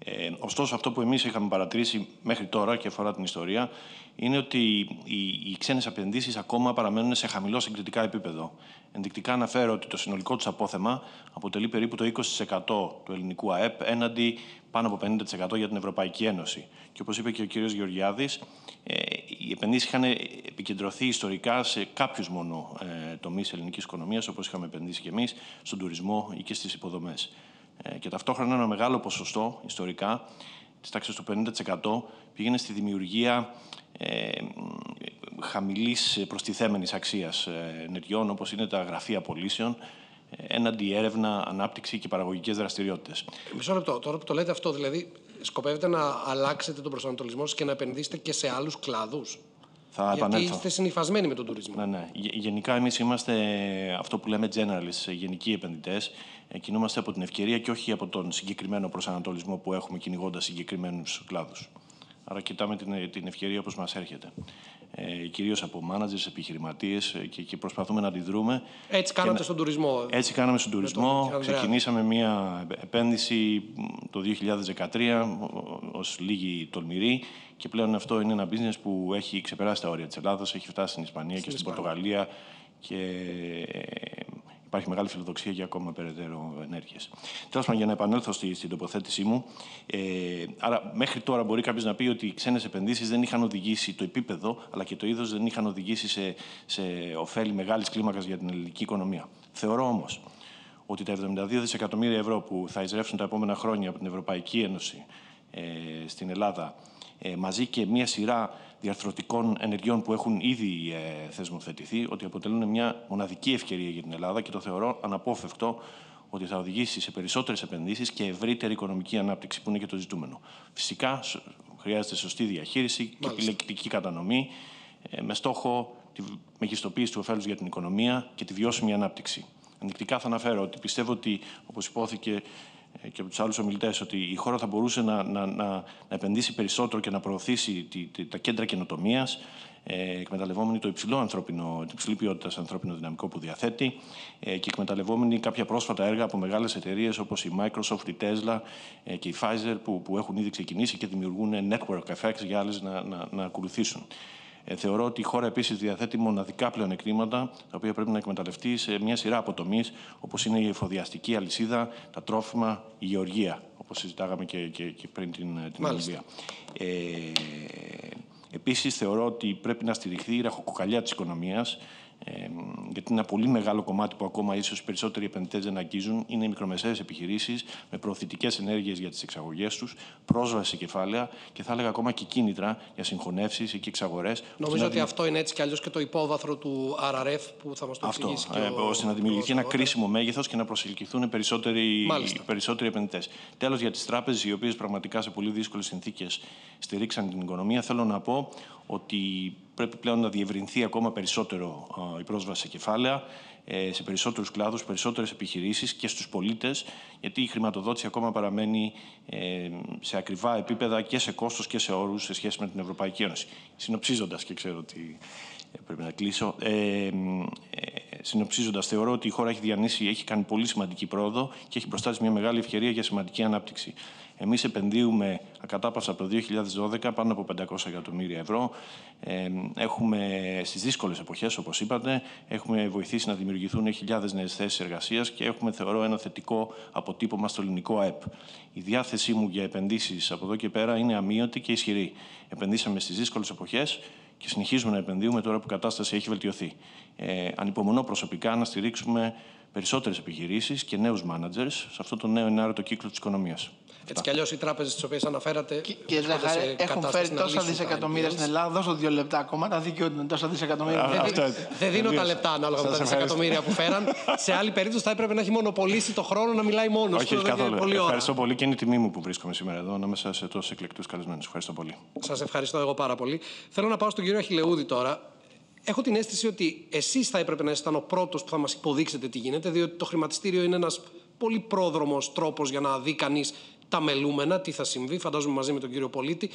Ε, ωστόσο, αυτό που εμείς είχαμε παρατηρήσει μέχρι τώρα και αφορά την ιστορία είναι ότι οι, οι ξένες επενδύσεις ακόμα παραμένουν σε χαμηλό συγκριτικά επίπεδο. Ενδεικτικά αναφέρω ότι το συνολικό τους απόθεμα αποτελεί περίπου το 20% του ελληνικού ΑΕΠ έναντι πάνω από 50% για την Ευρωπαϊκή Ένωση. Και όπως είπε και ο κ. Γεωργιάδης, ε, οι επενδύσεις είχαν επικεντρωθεί ιστορικά σε κάποιους μόνο ε, τομείς ελληνικής οικονομίας, όπως είχαμε επενδύσει και εμείς, στον τουρισμό ή και στις υποδομές. Ε, και ταυτόχρονα ένα μεγάλο ποσοστό ιστορικά, τη τάξη του 50%, πήγαινε στη δημιουργία ε, χαμηλής προστιθέμενης αξίας ε, ενεργειών, όπως είναι τα γραφεία πωλήσεων, ε, έναντι έρευνα, ανάπτυξη και παραγωγικές δραστηριότητες. Μισό λεπτό. Τώρα που το λέτε αυτό, δηλαδή, σκοπεύετε να αλλάξετε τον προσανατολισμό σας και να επενδύσετε και σε άλλους κλάδους; Θα Γιατί είστε συνυφασμένοι με τον τουρισμό. Ναι, ναι. Γενικά, εμείς είμαστε αυτό που λέμε generalists, γενικοί επενδυτές. Ε, κινούμαστε από την ευκαιρία και όχι από τον συγκεκριμένο προσανατολισμό που έχουμε κυνηγώντας συγκεκριμένους κλάδους. Άρα, κοιτάμε την, την ευκαιρία όπως μας έρχεται. Ε, Κυρίως από μάνατζερς, επιχειρηματίες ε, και, και προσπαθούμε να αντιδρούμε. Έτσι κάνατε να... στον τουρισμό. Έτσι κάναμε στον τουρισμό. Ξεκινήσαμε μια επένδυση το 2013 ως λίγη τολμηρή και πλέον αυτό είναι ένα business που έχει ξεπεράσει τα όρια της Ελλάδας, έχει φτάσει στην Ισπανία στην και στην Ισπανία. Πορτογαλία και υπάρχει μεγάλη φιλοδοξία για ακόμα περαιτέρω ενέργειες. Τέλος πάντων, για να επανέλθω στη, στην τοποθέτησή μου, ε, άρα μέχρι τώρα μπορεί κάποιος να πει ότι οι ξένες επενδύσεις δεν είχαν οδηγήσει το επίπεδο αλλά και το είδος δεν είχαν οδηγήσει σε, σε ωφέλη μεγάλης κλίμακας για την ελληνική οικονομία. Θεωρώ όμως ότι τα 72 δισεκατομμύρια ευρώ που θα εισρεύσουν τα επόμενα χρόνια από την Ευρωπαϊκή Ένωση ε, στην Ελλάδα ε, μαζί και μια σειρά διαρθρωτικών ενεργειών που έχουν ήδη ε, θεσμοθετηθεί, ότι αποτελούν μια μοναδική ευκαιρία για την Ελλάδα και το θεωρώ αναπόφευκτο ότι θα οδηγήσει σε περισσότερες επενδύσεις και ευρύτερη οικονομική ανάπτυξη, που είναι και το ζητούμενο. Φυσικά χρειάζεται σωστή διαχείριση και επιλεκτική κατανομή ε, με στόχο τη μεγιστοποίηση του ωφέλους για την οικονομία και τη βιώσιμη ανάπτυξη. Ενδεικτικά θα αναφέρω ότι πιστεύω ότι, όπως υπόθηκε ε, και από τους άλλους ομιλητές ότι η χώρα θα μπορούσε να, να, να, να επενδύσει περισσότερο και να προωθήσει τη, τη, τα κέντρα καινοτομίας, ε, εκμεταλλευόμενη το υψηλό ανθρώπινο, την υψηλή ποιότητας ανθρώπινο δυναμικό που διαθέτει ε, και εκμεταλλευόμενη κάποια πρόσφατα έργα από μεγάλες εταιρείες όπως η Microsoft, η Tesla ε, και η Pfizer που, που έχουν ήδη ξεκινήσει και δημιουργούν network effects για άλλες να, να, να ακολουθήσουν. Ε, θεωρώ ότι η χώρα επίσης διαθέτει μοναδικά πλεονεκτήματα, τα οποία πρέπει να εκμεταλλευτεί σε μια σειρά από τομεί, όπως είναι η εφοδιαστική αλυσίδα, τα τρόφιμα, η γεωργία, όπως συζητάγαμε και, και, και πριν την, την Ολυμπία. Ε, Επίσης, θεωρώ ότι πρέπει να στηριχθεί η ραχοκοκαλιά της οικονομίας ε, γιατί ένα πολύ μεγάλο κομμάτι που ακόμα ίσως οι περισσότεροι επενδυτές δεν αγγίζουν είναι οι μικρομεσαίες επιχειρήσεις με προωθητικές ενέργειες για τις εξαγωγές τους, πρόσβαση σε κεφάλαια και θα έλεγα ακόμα και κίνητρα για συγχωνεύσεις ή και εξαγορές. Νομίζω ότι αυτό είναι έτσι κι αλλιώς και το υπόβαθρο του RRF που θα μας το αυτό, εξηγήσει. Αυτό, ε, ώστε να δημιουργηθεί ένα κρίσιμο μέγεθος και να προσελκυθούν περισσότεροι, περισσότεροι επενδυτές. Τέλος, για τις τράπεζες, οι οποίες πραγματικά σε πολύ δύσκολες συνθήκες στηρίξαν την οικονομία, θέλω να πω ότι πρέπει πλέον να διευρυνθεί ακόμα περισσότερο η πρόσβαση σε κεφάλαια ε, σε περισσότερους κλάδους, περισσότερες επιχειρήσεις και στους πολίτες, γιατί η χρηματοδότηση ακόμα παραμένει ε, σε ακριβά επίπεδα και σε κόστος και σε όρους σε σχέση με την Ευρωπαϊκή Ένωση. Συνοψίζοντας, και ξέρω ότι ε, πρέπει να κλείσω, ε, ε, συνοψίζοντας, θεωρώ ότι η χώρα έχει διανύσει, έχει κάνει πολύ σημαντική πρόοδο και έχει μπροστά μια μεγάλη ευκαιρία για σημαντική ανάπτυξη. Εμείς επενδύουμε ακατάπαυσα από το 2012 πάνω από 500 εκατομμύρια ευρώ. Ε, έχουμε στις δύσκολες εποχές, όπως είπατε, έχουμε βοηθήσει να δημιουργηθούν χιλιάδες νέες θέσεις εργασίας και έχουμε, θεωρώ, ένα θετικό αποτύπωμα στο ελληνικό ΑΕΠ. Η διάθεσή μου για επενδύσεις από εδώ και πέρα είναι αμύωτη και ισχυρή. Επενδύσαμε στις δύσκολες εποχές και συνεχίζουμε να επενδύουμε τώρα που η κατάσταση έχει βελτιωθεί. Ε, ανυπομονώ προσωπικά να στηρίξουμε περισσότερες επιχειρήσεις και νέους μάνατζερ σε αυτό το νέο ενάρετο κύκλο της οικονομίας. Έτσι κι αλλιώς οι τράπεζες τις οποίες αναφέρατε. Κύριε Ζαχαρή, έχουν φέρει τόσα δισεκατομμύρια στην Ελλάδα. Δώσω δύο λεπτά ακόμα. Τα δίκαιο είναι τόσα δισεκατομμύρια. Δεν, δεν δίνω τα λεπτά ανάλογα με τα δισεκατομμύρια που φέραν. Σε άλλη περίπτωση θα έπρεπε να έχει μονοπολίσει το χρόνο να μιλάει μόνος του. Όχι, καθόλου. Πολύ Ευχαριστώ πολύ και είναι η τιμή μου που βρίσκομαι σήμερα εδώ ανάμεσα σε τόσους εκλεκτούς καλεσμένους. Ευχαριστώ πολύ. Σας ευχαριστώ εγώ πάρα πολύ. Θέλω να πάω στον κύριο Αχηλεούδη τώρα. Έχω την αίσθηση ότι εσείς θα έπρεπε να ήσασταν ο πρώτος που θα μας υποδείξετε τι γίνεται, διότι το χρηματιστήριο είναι ένας πολύ πρόδρομος τρόπος για να δει κανείς τα μελούμενα, τι θα συμβεί, φαντάζομαι μαζί με τον κύριο Πολίτη.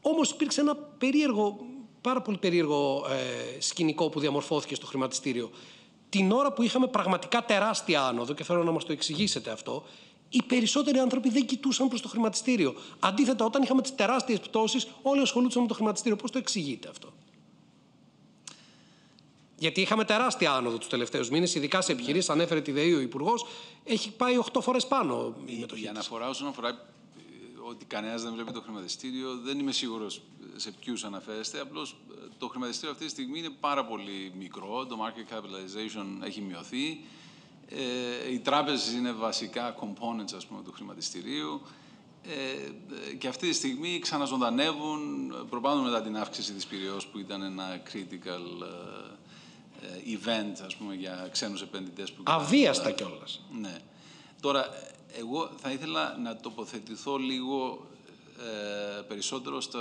Όμως υπήρξε ένα περίεργο, πάρα πολύ περίεργο ε, σκηνικό που διαμορφώθηκε στο χρηματιστήριο. Την ώρα που είχαμε πραγματικά τεράστια άνοδο, και θέλω να μας το εξηγήσετε αυτό, οι περισσότεροι άνθρωποι δεν κοιτούσαν προς το χρηματιστήριο. Αντίθετα, όταν είχαμε τις τεράστιες πτώσεις, όλοι ασχολούνταν με το χρηματιστήριο. Πώς το εξηγείτε αυτό; Γιατί είχαμε τεράστια άνοδο τους τελευταίους μήνες, ειδικά σε επιχειρήσεις. Ανέφερε τη ΔΕΗ ο Υπουργός, έχει πάει 8 φορές πάνω η μετοχή. Η αναφορά όσον αφορά ε, ότι κανένας δεν βλέπει το χρηματιστήριο, δεν είμαι σίγουρος σε ποιους αναφέρεστε. Απλώς ε, το χρηματιστήριο αυτή τη στιγμή είναι πάρα πολύ μικρό. Το market capitalization έχει μειωθεί. Ε, οι τράπεζες είναι βασικά components ας πούμε, του χρηματιστηρίου. Ε, και αυτή τη στιγμή ξαναζωντανεύουν προπάνω μετά την αύξηση της πυριός που ήταν ένα critical ε, event ας πούμε, για ξένους επενδυτές. Που Αβίαστα κιόλας. Ναι. Τώρα, εγώ θα ήθελα να τοποθετηθώ λίγο ε, περισσότερο στο,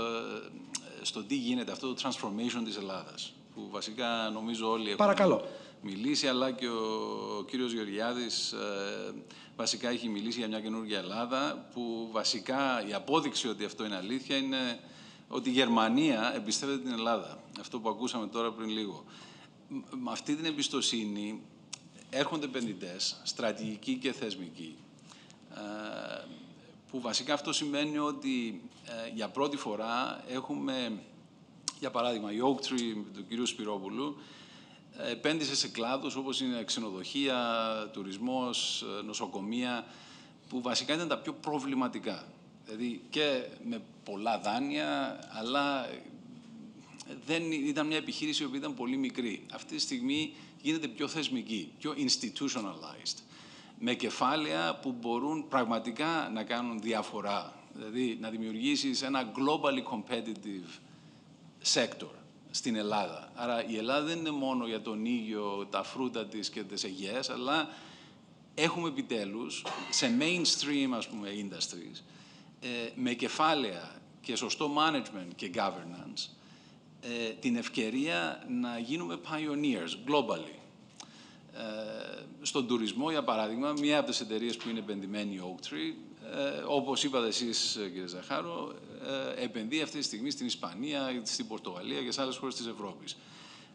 στο τι γίνεται αυτό το transformation της Ελλάδας, που βασικά νομίζω όλοι έχουν μιλήσει, αλλά και ο κύριος Γεωργιάδης ε, βασικά έχει μιλήσει για μια καινούργια Ελλάδα, που βασικά η απόδειξη ότι αυτό είναι αλήθεια είναι ότι η Γερμανία εμπιστεύεται την Ελλάδα. Αυτό που ακούσαμε τώρα πριν λίγο με αυτή την εμπιστοσύνη έρχονται επενδυτές, στρατηγικοί και θεσμικοί, ε, που βασικά αυτό σημαίνει ότι ε, για πρώτη φορά έχουμε, για παράδειγμα, η Oak Tree του κυρίου Σπυρόπουλου, ε, επένδυσε σε κλάδους όπως είναι ξενοδοχεία, τουρισμός, νοσοκομεία, που βασικά ήταν τα πιο προβληματικά. Δηλαδή και με πολλά δάνεια, αλλά δεν ήταν μια επιχείρηση που ήταν πολύ μικρή. Αυτή τη στιγμή γίνεται πιο θεσμική, πιο institutionalized, με κεφάλαια που μπορούν πραγματικά να κάνουν διαφορά. Δηλαδή να δημιουργήσεις ένα globally competitive sector στην Ελλάδα. Άρα η Ελλάδα δεν είναι μόνο για τον ήλιο, τα φρούτα της και τις αιγαίες, αλλά έχουμε επιτέλους σε mainstream ας πούμε industries ε, με κεφάλαια και σωστό management και governance ε, την ευκαιρία να γίνουμε pioneers globally. Ε, στον τουρισμό, για παράδειγμα, μία από τις εταιρείες που είναι επενδυμένη η Oaktree, ε, όπως είπατε εσείς, κύριε Ζαχάρο, ε, επενδύει αυτή τη στιγμή στην Ισπανία, στην Πορτογαλία και σε άλλες χώρες της Ευρώπης.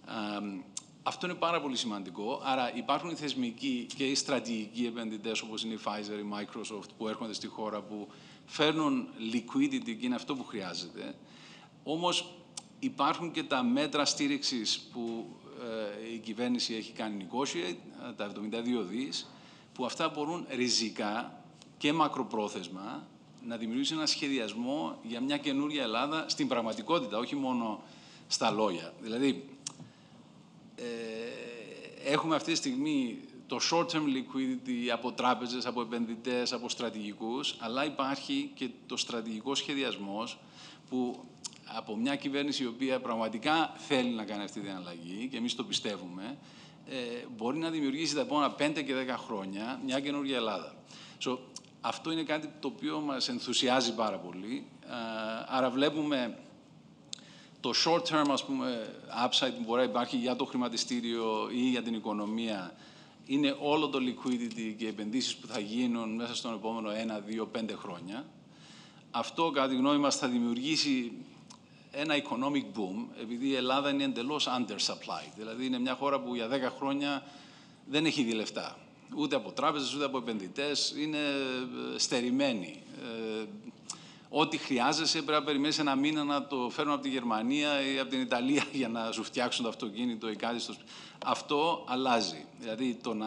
Ε, αυτό είναι πάρα πολύ σημαντικό. Άρα υπάρχουν οι θεσμικοί και οι στρατηγικοί επενδυτές όπως είναι η Pfizer, η Microsoft που έρχονται στη χώρα που φέρνουν liquidity και είναι αυτό που χρειάζεται. Όμως Υπάρχουν και τα μέτρα στήριξης που ε, η κυβέρνηση έχει κάνει negotiate, ε, τα 72 δις, που αυτά μπορούν ριζικά και μακροπρόθεσμα να δημιουργήσουν ένα σχεδιασμό για μια καινούρια Ελλάδα στην πραγματικότητα, όχι μόνο στα λόγια. Δηλαδή, ε, έχουμε αυτή τη στιγμή το short-term liquidity από τράπεζες, από επενδυτές, από στρατηγικούς, αλλά υπάρχει και το στρατηγικό σχεδιασμός που από μια κυβέρνηση η οποία πραγματικά θέλει να κάνει αυτή την αλλαγή και εμείς το πιστεύουμε, ε, μπορεί να δημιουργήσει τα επόμενα 5 και 10 χρόνια μια καινούργια Ελλάδα. So, αυτό είναι κάτι το οποίο μας ενθουσιάζει πάρα πολύ. Ε, άρα βλέπουμε το short term, ας πούμε, upside που μπορεί να υπάρχει για το χρηματιστήριο ή για την οικονομία είναι όλο το liquidity και οι επενδύσεις που θα γίνουν μέσα στον επόμενο 1, 2, 5 χρόνια. Αυτό, κατά τη γνώμη μας, θα δημιουργήσει ένα economic boom, επειδή η Ελλάδα είναι εντελώς undersupplied. Δηλαδή, είναι μια χώρα που για 10 χρόνια δεν έχει δει λεφτά. Ούτε από τράπεζες, ούτε από επενδυτές. Είναι ε, στερημένη. Ε, ό,τι χρειάζεσαι πρέπει να περιμένεις ένα μήνα να το φέρουν από τη Γερμανία ή από την Ιταλία για να σου φτιάξουν το αυτοκίνητο ή κάτι στο σπίτι. Αυτό αλλάζει. Δηλαδή το να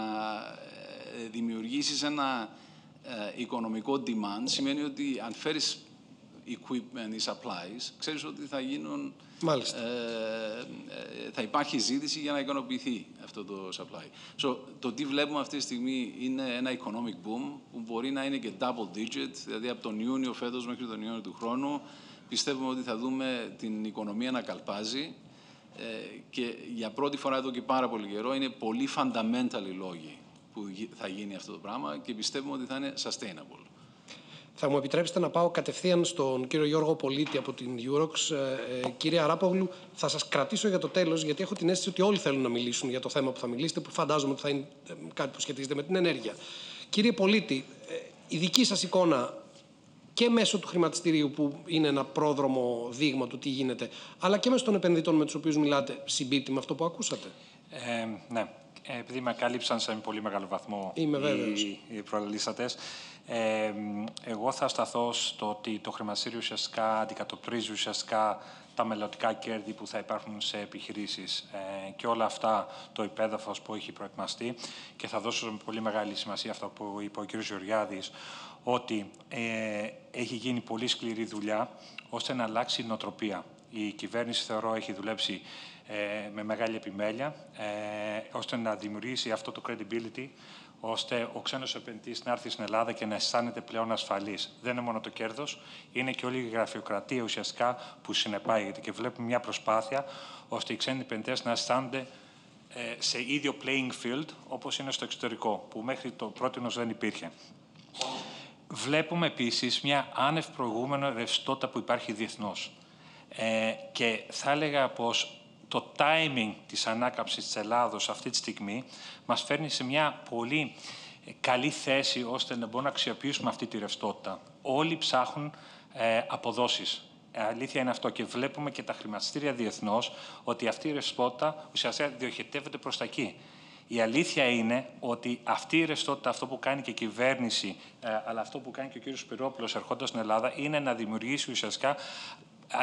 ε, δημιουργήσεις ένα οικονομικό demand σημαίνει ότι αν φέρεις equipment ή supplies, ξέρεις ότι θα γίνουν... Μάλιστα. Ε, ε, θα υπάρχει ζήτηση για να ικανοποιηθεί αυτό το supply. So, το τι βλέπουμε αυτή τη στιγμή είναι ένα economic boom που μπορεί να είναι και double digit, δηλαδή από τον Ιούνιο φέτος μέχρι τον Ιούνιο του χρόνου πιστεύουμε ότι θα δούμε την οικονομία να καλπάζει ε, και για πρώτη φορά εδώ και πάρα πολύ καιρό είναι πολύ fundamental οι λόγοι που θα γίνει αυτό το πράγμα και πιστεύουμε ότι θα είναι sustainable. Θα μου επιτρέψετε να πάω κατευθείαν στον κύριο Γιώργο Πολίτη από την Eurox. Ε, ε, κύριε Αράπογλου, θα σας κρατήσω για το τέλος, γιατί έχω την αίσθηση ότι όλοι θέλουν να μιλήσουν για το θέμα που θα μιλήσετε, που φαντάζομαι ότι θα είναι ε, κάτι που σχετίζεται με την ενέργεια. Κύριε Πολίτη, ε, η δική σας εικόνα και μέσω του χρηματιστηρίου που είναι ένα πρόδρομο δείγμα του τι γίνεται, αλλά και μέσω των επενδυτών με τους οποίους μιλάτε, συμπίπτει με αυτό που ακούσατε; Ε, ναι. Επειδή με κάλυψαν σε πολύ μεγάλο βαθμό Είμαι οι, οι προαλήσατες, ε, εγώ θα σταθώ στο ότι το χρηματιστήριο ουσιαστικά αντικατοπτρίζει ουσιαστικά τα μελλοντικά κέρδη που θα υπάρχουν σε επιχειρήσεις ε, και όλα αυτά το υπέδαφος που έχει προετοιμαστεί και θα δώσω με πολύ μεγάλη σημασία αυτό που είπε ο κ. Γεωργιάδης ότι ε, έχει γίνει πολύ σκληρή δουλειά ώστε να αλλάξει η νοοτροπία. Η κυβέρνηση θεωρώ έχει δουλέψει ε, με μεγάλη επιμέλεια ε, ώστε να δημιουργήσει αυτό το credibility ώστε ο ξένος επενδυτής να έρθει στην Ελλάδα και να αισθάνεται πλέον ασφαλής. Δεν είναι μόνο το κέρδος, είναι και όλη η γραφειοκρατία ουσιαστικά που συνεπάγεται και βλέπουμε μια προσπάθεια ώστε οι ξένοι επενδυτές να αισθάνονται ε, σε ίδιο playing field όπως είναι στο εξωτερικό, που μέχρι το πρώτο δεν υπήρχε. Βλέπουμε επίσης μια άνευ προηγούμενο ρευστότητα που υπάρχει διεθνώς. Ε, και θα έλεγα πως το timing της ανάκαμψης της Ελλάδος αυτή τη στιγμή μας φέρνει σε μια πολύ ε, καλή θέση ώστε να μπορούμε να αξιοποιήσουμε αυτή τη ρευστότητα. Όλοι ψάχνουν ε, αποδόσεις. Αλήθεια είναι αυτό και βλέπουμε και τα χρηματιστήρια διεθνώς ότι αυτή η ρευστότητα ουσιαστικά διοχετεύεται προς τα εκεί. Η αλήθεια είναι ότι αυτή η ρευστότητα, αυτό που κάνει και η κυβέρνηση, ε, αλλά αυτό που κάνει και ο κ. Σπυρόπουλος ερχόντας στην Ελλάδα, είναι να δημιουργήσει ουσιαστικά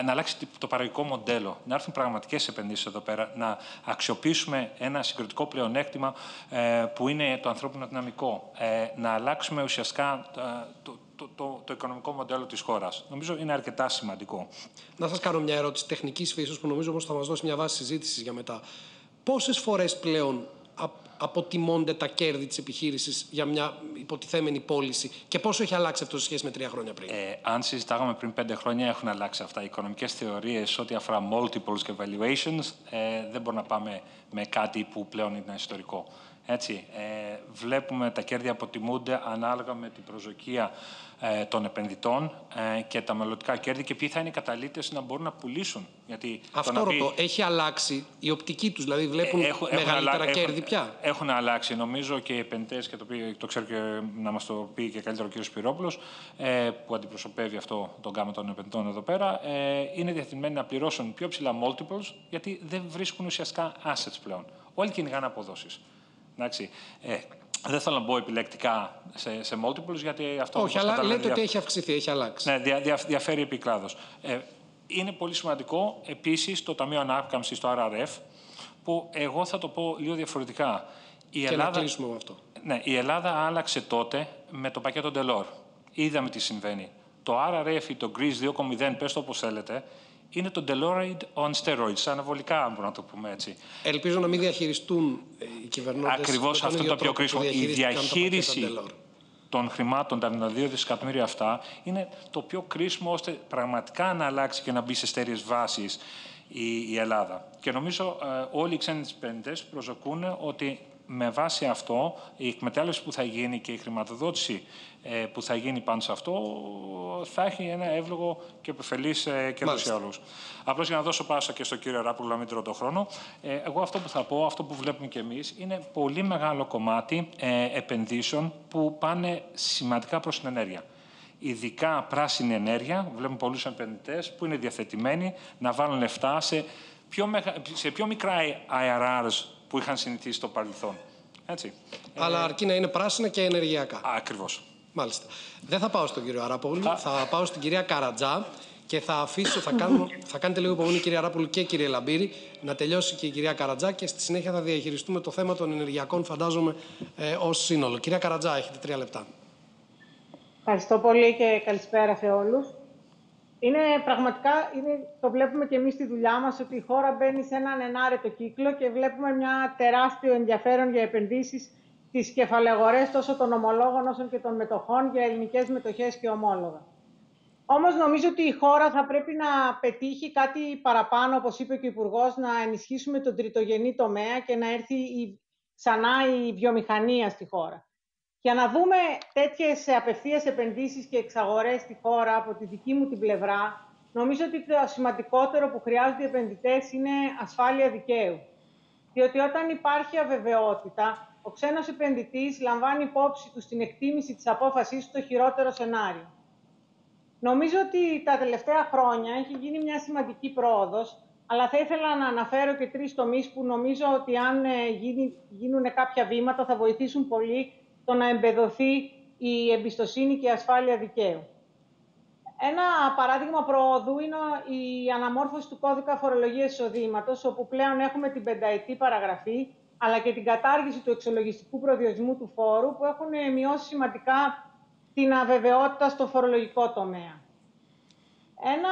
να αλλάξει το παραγωγικό μοντέλο, να έρθουν πραγματικές επενδύσεις εδώ πέρα, να αξιοποιήσουμε ένα συγκριτικό πλεονέκτημα ε, που είναι το ανθρώπινο δυναμικό, ε, να αλλάξουμε ουσιαστικά ε, το, το, το, το, οικονομικό μοντέλο της χώρας. Νομίζω είναι αρκετά σημαντικό. Να σας κάνω μια ερώτηση τεχνικής φύσης που νομίζω όμως θα μας δώσει μια βάση συζήτησης για μετά. Πόσες φορές πλέον αποτιμώνται τα κέρδη της επιχείρησης για μια υποτιθέμενη πώληση και πόσο έχει αλλάξει αυτό σε σχέση με τρία χρόνια πριν; Ε, αν συζητάγαμε πριν πέντε χρόνια, έχουν αλλάξει αυτά. Οι οικονομικές θεωρίες ό,τι αφορά multiples και valuations ε, δεν μπορούμε να πάμε με κάτι που πλέον είναι ιστορικό. Έτσι, ε, βλέπουμε τα κέρδη αποτιμούνται ανάλογα με την προσδοκία ε, των επενδυτών ε, και τα μελλοντικά κέρδη και ποιοι θα είναι οι καταλήτες να μπορούν να πουλήσουν. Γιατί Αυτό ρωτώ, έχει αλλάξει η οπτική τους, δηλαδή βλέπουν έχουν, μεγαλύτερα κέρδη πια; Έχουν αλλάξει. Νομίζω και οι επενδυτές, και το, το ξέρω και να μας το πει και καλύτερο ο κ. Σπυρόπουλος, ε, που αντιπροσωπεύει αυτό τον κάμα των επενδυτών εδώ πέρα, ε, είναι διαθετημένοι να πληρώσουν πιο ψηλά multiples, γιατί δεν βρίσκουν ουσιαστικά assets πλέον. Όλοι κυνηγάνε αποδόσεις. Εντάξει. Ε, δεν θέλω να μπω επιλεκτικά σε, σε multiples, γιατί αυτό... Όχι, αλλά λέτε ότι έχει αυξηθεί, έχει αλλάξει. Ναι, δια, δια, διαφέρει επί κλάδος. Ε, είναι πολύ σημαντικό, επίσης, το Ταμείο Ανάκαμψης, το RRF, που εγώ θα το πω λίγο διαφορετικά. Η και Ελλάδα, να κλείσουμε με αυτό. Ναι, η Ελλάδα άλλαξε τότε με το πακέτο Delors. Είδαμε τι συμβαίνει. Το RRF ή το Greece 2.0, πες το όπως θέλετε, είναι το Delorean on steroids, αναβολικά, αν μπορούμε να το πούμε έτσι. Ελπίζω να μην διαχειριστούν ε, οι κυβερνώντες... Ακριβώς αυτό είναι το πιο κρίσιμο. Η διαχείριση των χρημάτων, τα 92 δισεκατομμύρια αυτά, είναι το πιο κρίσιμο ώστε πραγματικά να αλλάξει και να μπει σε στέρεες βάσεις η, η Ελλάδα. Και νομίζω ε, όλοι οι ξένοι επενδυτές προσδοκούν ότι με βάση αυτό η εκμετάλλευση που θα γίνει και η χρηματοδότηση ε, που θα γίνει πάνω σε αυτό θα έχει ένα εύλογο και επεφελή ε, κέρδος για όλους. Απλώς για να δώσω πάσα και στον κύριο Ράπουλο, να μην τρώω τον χρόνο, ε, εγώ αυτό που θα πω, αυτό που βλέπουμε κι εμείς, είναι πολύ μεγάλο κομμάτι επενδύσεων που πάνε σημαντικά προς την ενέργεια. Ειδικά πράσινη ενέργεια, βλέπουμε πολλούς επενδυτές που είναι διαθετημένοι να βάλουν λεφτά σε πιο, σε πιο μικρά IRRs που είχαν συνηθίσει στο παρελθόν. Έτσι. Αλλά αρκεί να είναι πράσινα και ενεργειακά. Ακριβώς. Μάλιστα. Δεν θα πάω στον κύριο Αράπολου, θα πάω στην κυρία Καρατζά και θα αφήσω, θα, κάνω, θα κάνετε λίγο υπομονή κυρία Αράπολου και κύριε Λαμπύρη, να τελειώσει και η κυρία Καρατζά και στη συνέχεια θα διαχειριστούμε το θέμα των ενεργειακών, φαντάζομαι, ε, ως σύνολο. Κυρία Καρατζά, έχετε τρία λεπτά. Ευχαριστώ πολύ και καλησπέρα σε όλους. Είναι πραγματικά, είναι, το βλέπουμε και εμείς στη δουλειά μας, ότι η χώρα μπαίνει σε έναν ενάρετο κύκλο και βλέπουμε μια τεράστιο ενδιαφέρον για επενδύσεις τι κεφαλαίες τόσο των ομολόγων όσο και των μετοχών για ελληνικές μετοχές και ομόλογα. Όμως νομίζω ότι η χώρα θα πρέπει να πετύχει κάτι παραπάνω, όπως είπε και ο Υπουργός, να ενισχύσουμε τον τριτογενή τομέα και να έρθει η, ξανά η βιομηχανία στη χώρα. Για να δούμε τέτοιες απευθείας επενδύσεις και εξαγορές στη χώρα από τη δική μου την πλευρά, νομίζω ότι το σημαντικότερο που χρειάζονται οι επενδυτές είναι ασφάλεια δικαίου. Διότι όταν υπάρχει αβεβαιότητα, ο ξένος επενδυτής λαμβάνει υπόψη του στην εκτίμηση της απόφασής του το χειρότερο σενάριο. Νομίζω ότι τα τελευταία χρόνια έχει γίνει μια σημαντική πρόοδος, αλλά θα ήθελα να αναφέρω και τρεις τομείς που νομίζω ότι αν ε, γίνουν κάποια βήματα θα βοηθήσουν πολύ το να εμπεδοθεί η εμπιστοσύνη και η ασφάλεια δικαίου. Ένα παράδειγμα προόδου είναι η αναμόρφωση του κώδικα φορολογίας εισοδήματος, όπου πλέον έχουμε την πενταετή παραγραφή αλλά και την κατάργηση του εξολογιστικού προδιορισμού του φόρου, που έχουν μειώσει σημαντικά την αβεβαιότητα στο φορολογικό τομέα. Ένα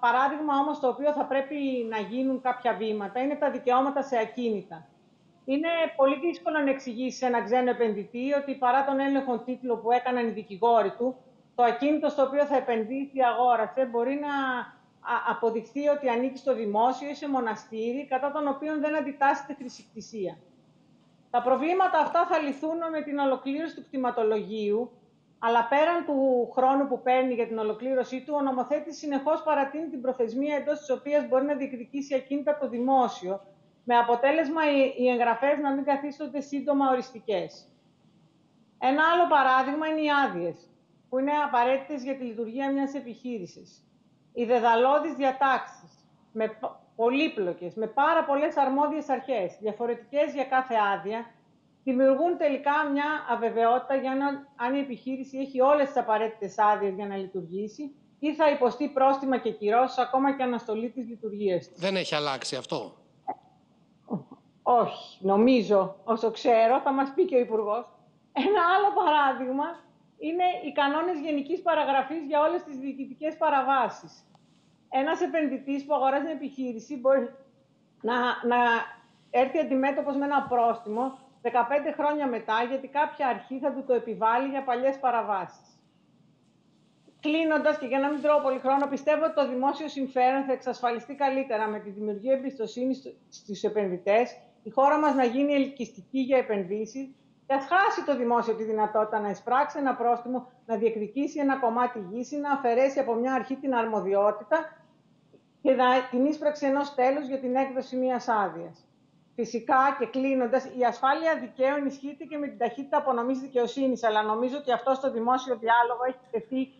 παράδειγμα όμως το οποίο θα πρέπει να γίνουν κάποια βήματα είναι τα δικαιώματα σε ακίνητα. Είναι πολύ δύσκολο να εξηγήσει σε ένα ξένο επενδυτή ότι παρά τον έλεγχο τίτλο που έκαναν οι δικηγόροι του, το ακίνητο στο οποίο θα επενδύσει ή αγόρασε μπορεί να αποδειχθεί ότι ανήκει στο δημόσιο ή σε μοναστήρι, κατά των οποίων δεν αντιτάσσεται χρησικτησία. Τα προβλήματα αυτά θα λυθούν με την ολοκλήρωση του κτηματολογίου, αλλά πέραν του χρόνου που παίρνει για την ολοκλήρωσή του, ο νομοθέτης συνεχώς παρατείνει την προθεσμία εντός της οποίας μπορεί να διεκδικήσει ακίνητα το δημόσιο, με αποτέλεσμα οι εγγραφές να μην καθίστονται σύντομα οριστικές. Ένα άλλο παράδειγμα είναι οι άδειες, που είναι απαραίτητες για τη λειτουργία μιας επιχείρησης οι δεδαλώδεις διατάξεις, με πολύπλοκες, με πάρα πολλές αρμόδιες αρχές, διαφορετικές για κάθε άδεια, δημιουργούν τελικά μια αβεβαιότητα για να, αν η επιχείρηση έχει όλες τις απαραίτητες άδειες για να λειτουργήσει ή θα υποστεί πρόστιμα και κυρώσεις ακόμα και αναστολή της λειτουργίας της. Δεν έχει αλλάξει αυτό; Όχι. Νομίζω, όσο ξέρω, θα μας πει και ο υπουργός. Ένα άλλο παράδειγμα είναι οι κανόνες γενικής παραγραφής για όλες τις διοικητικές παραβάσεις. Ένας επενδυτής που αγοράζει μια επιχείρηση μπορεί να, να έρθει αντιμέτωπος με ένα πρόστιμο 15 χρόνια μετά, γιατί κάποια αρχή θα του το επιβάλλει για παλιές παραβάσεις. Κλείνοντας και για να μην τρώω πολύ χρόνο, πιστεύω ότι το δημόσιο συμφέρον θα εξασφαλιστεί καλύτερα με τη δημιουργία εμπιστοσύνης στους επενδυτές, η χώρα μας να γίνει ελκυστική για επενδύσεις και ας χάσει το δημόσιο τη δυνατότητα να εισπράξει ένα πρόστιμο, να διεκδικήσει ένα κομμάτι γης ή να αφαιρέσει από μια αρχή την αρμοδιότητα και να την ίσπραξη ενός τέλους για την έκδοση μιας άδειας. Φυσικά και κλείνοντας, η ασφάλεια δικαίων ισχύει και με την ταχύτητα απονομής δικαιοσύνης, αλλά νομίζω ότι αυτό στο δημόσιο διάλογο έχει τεθεί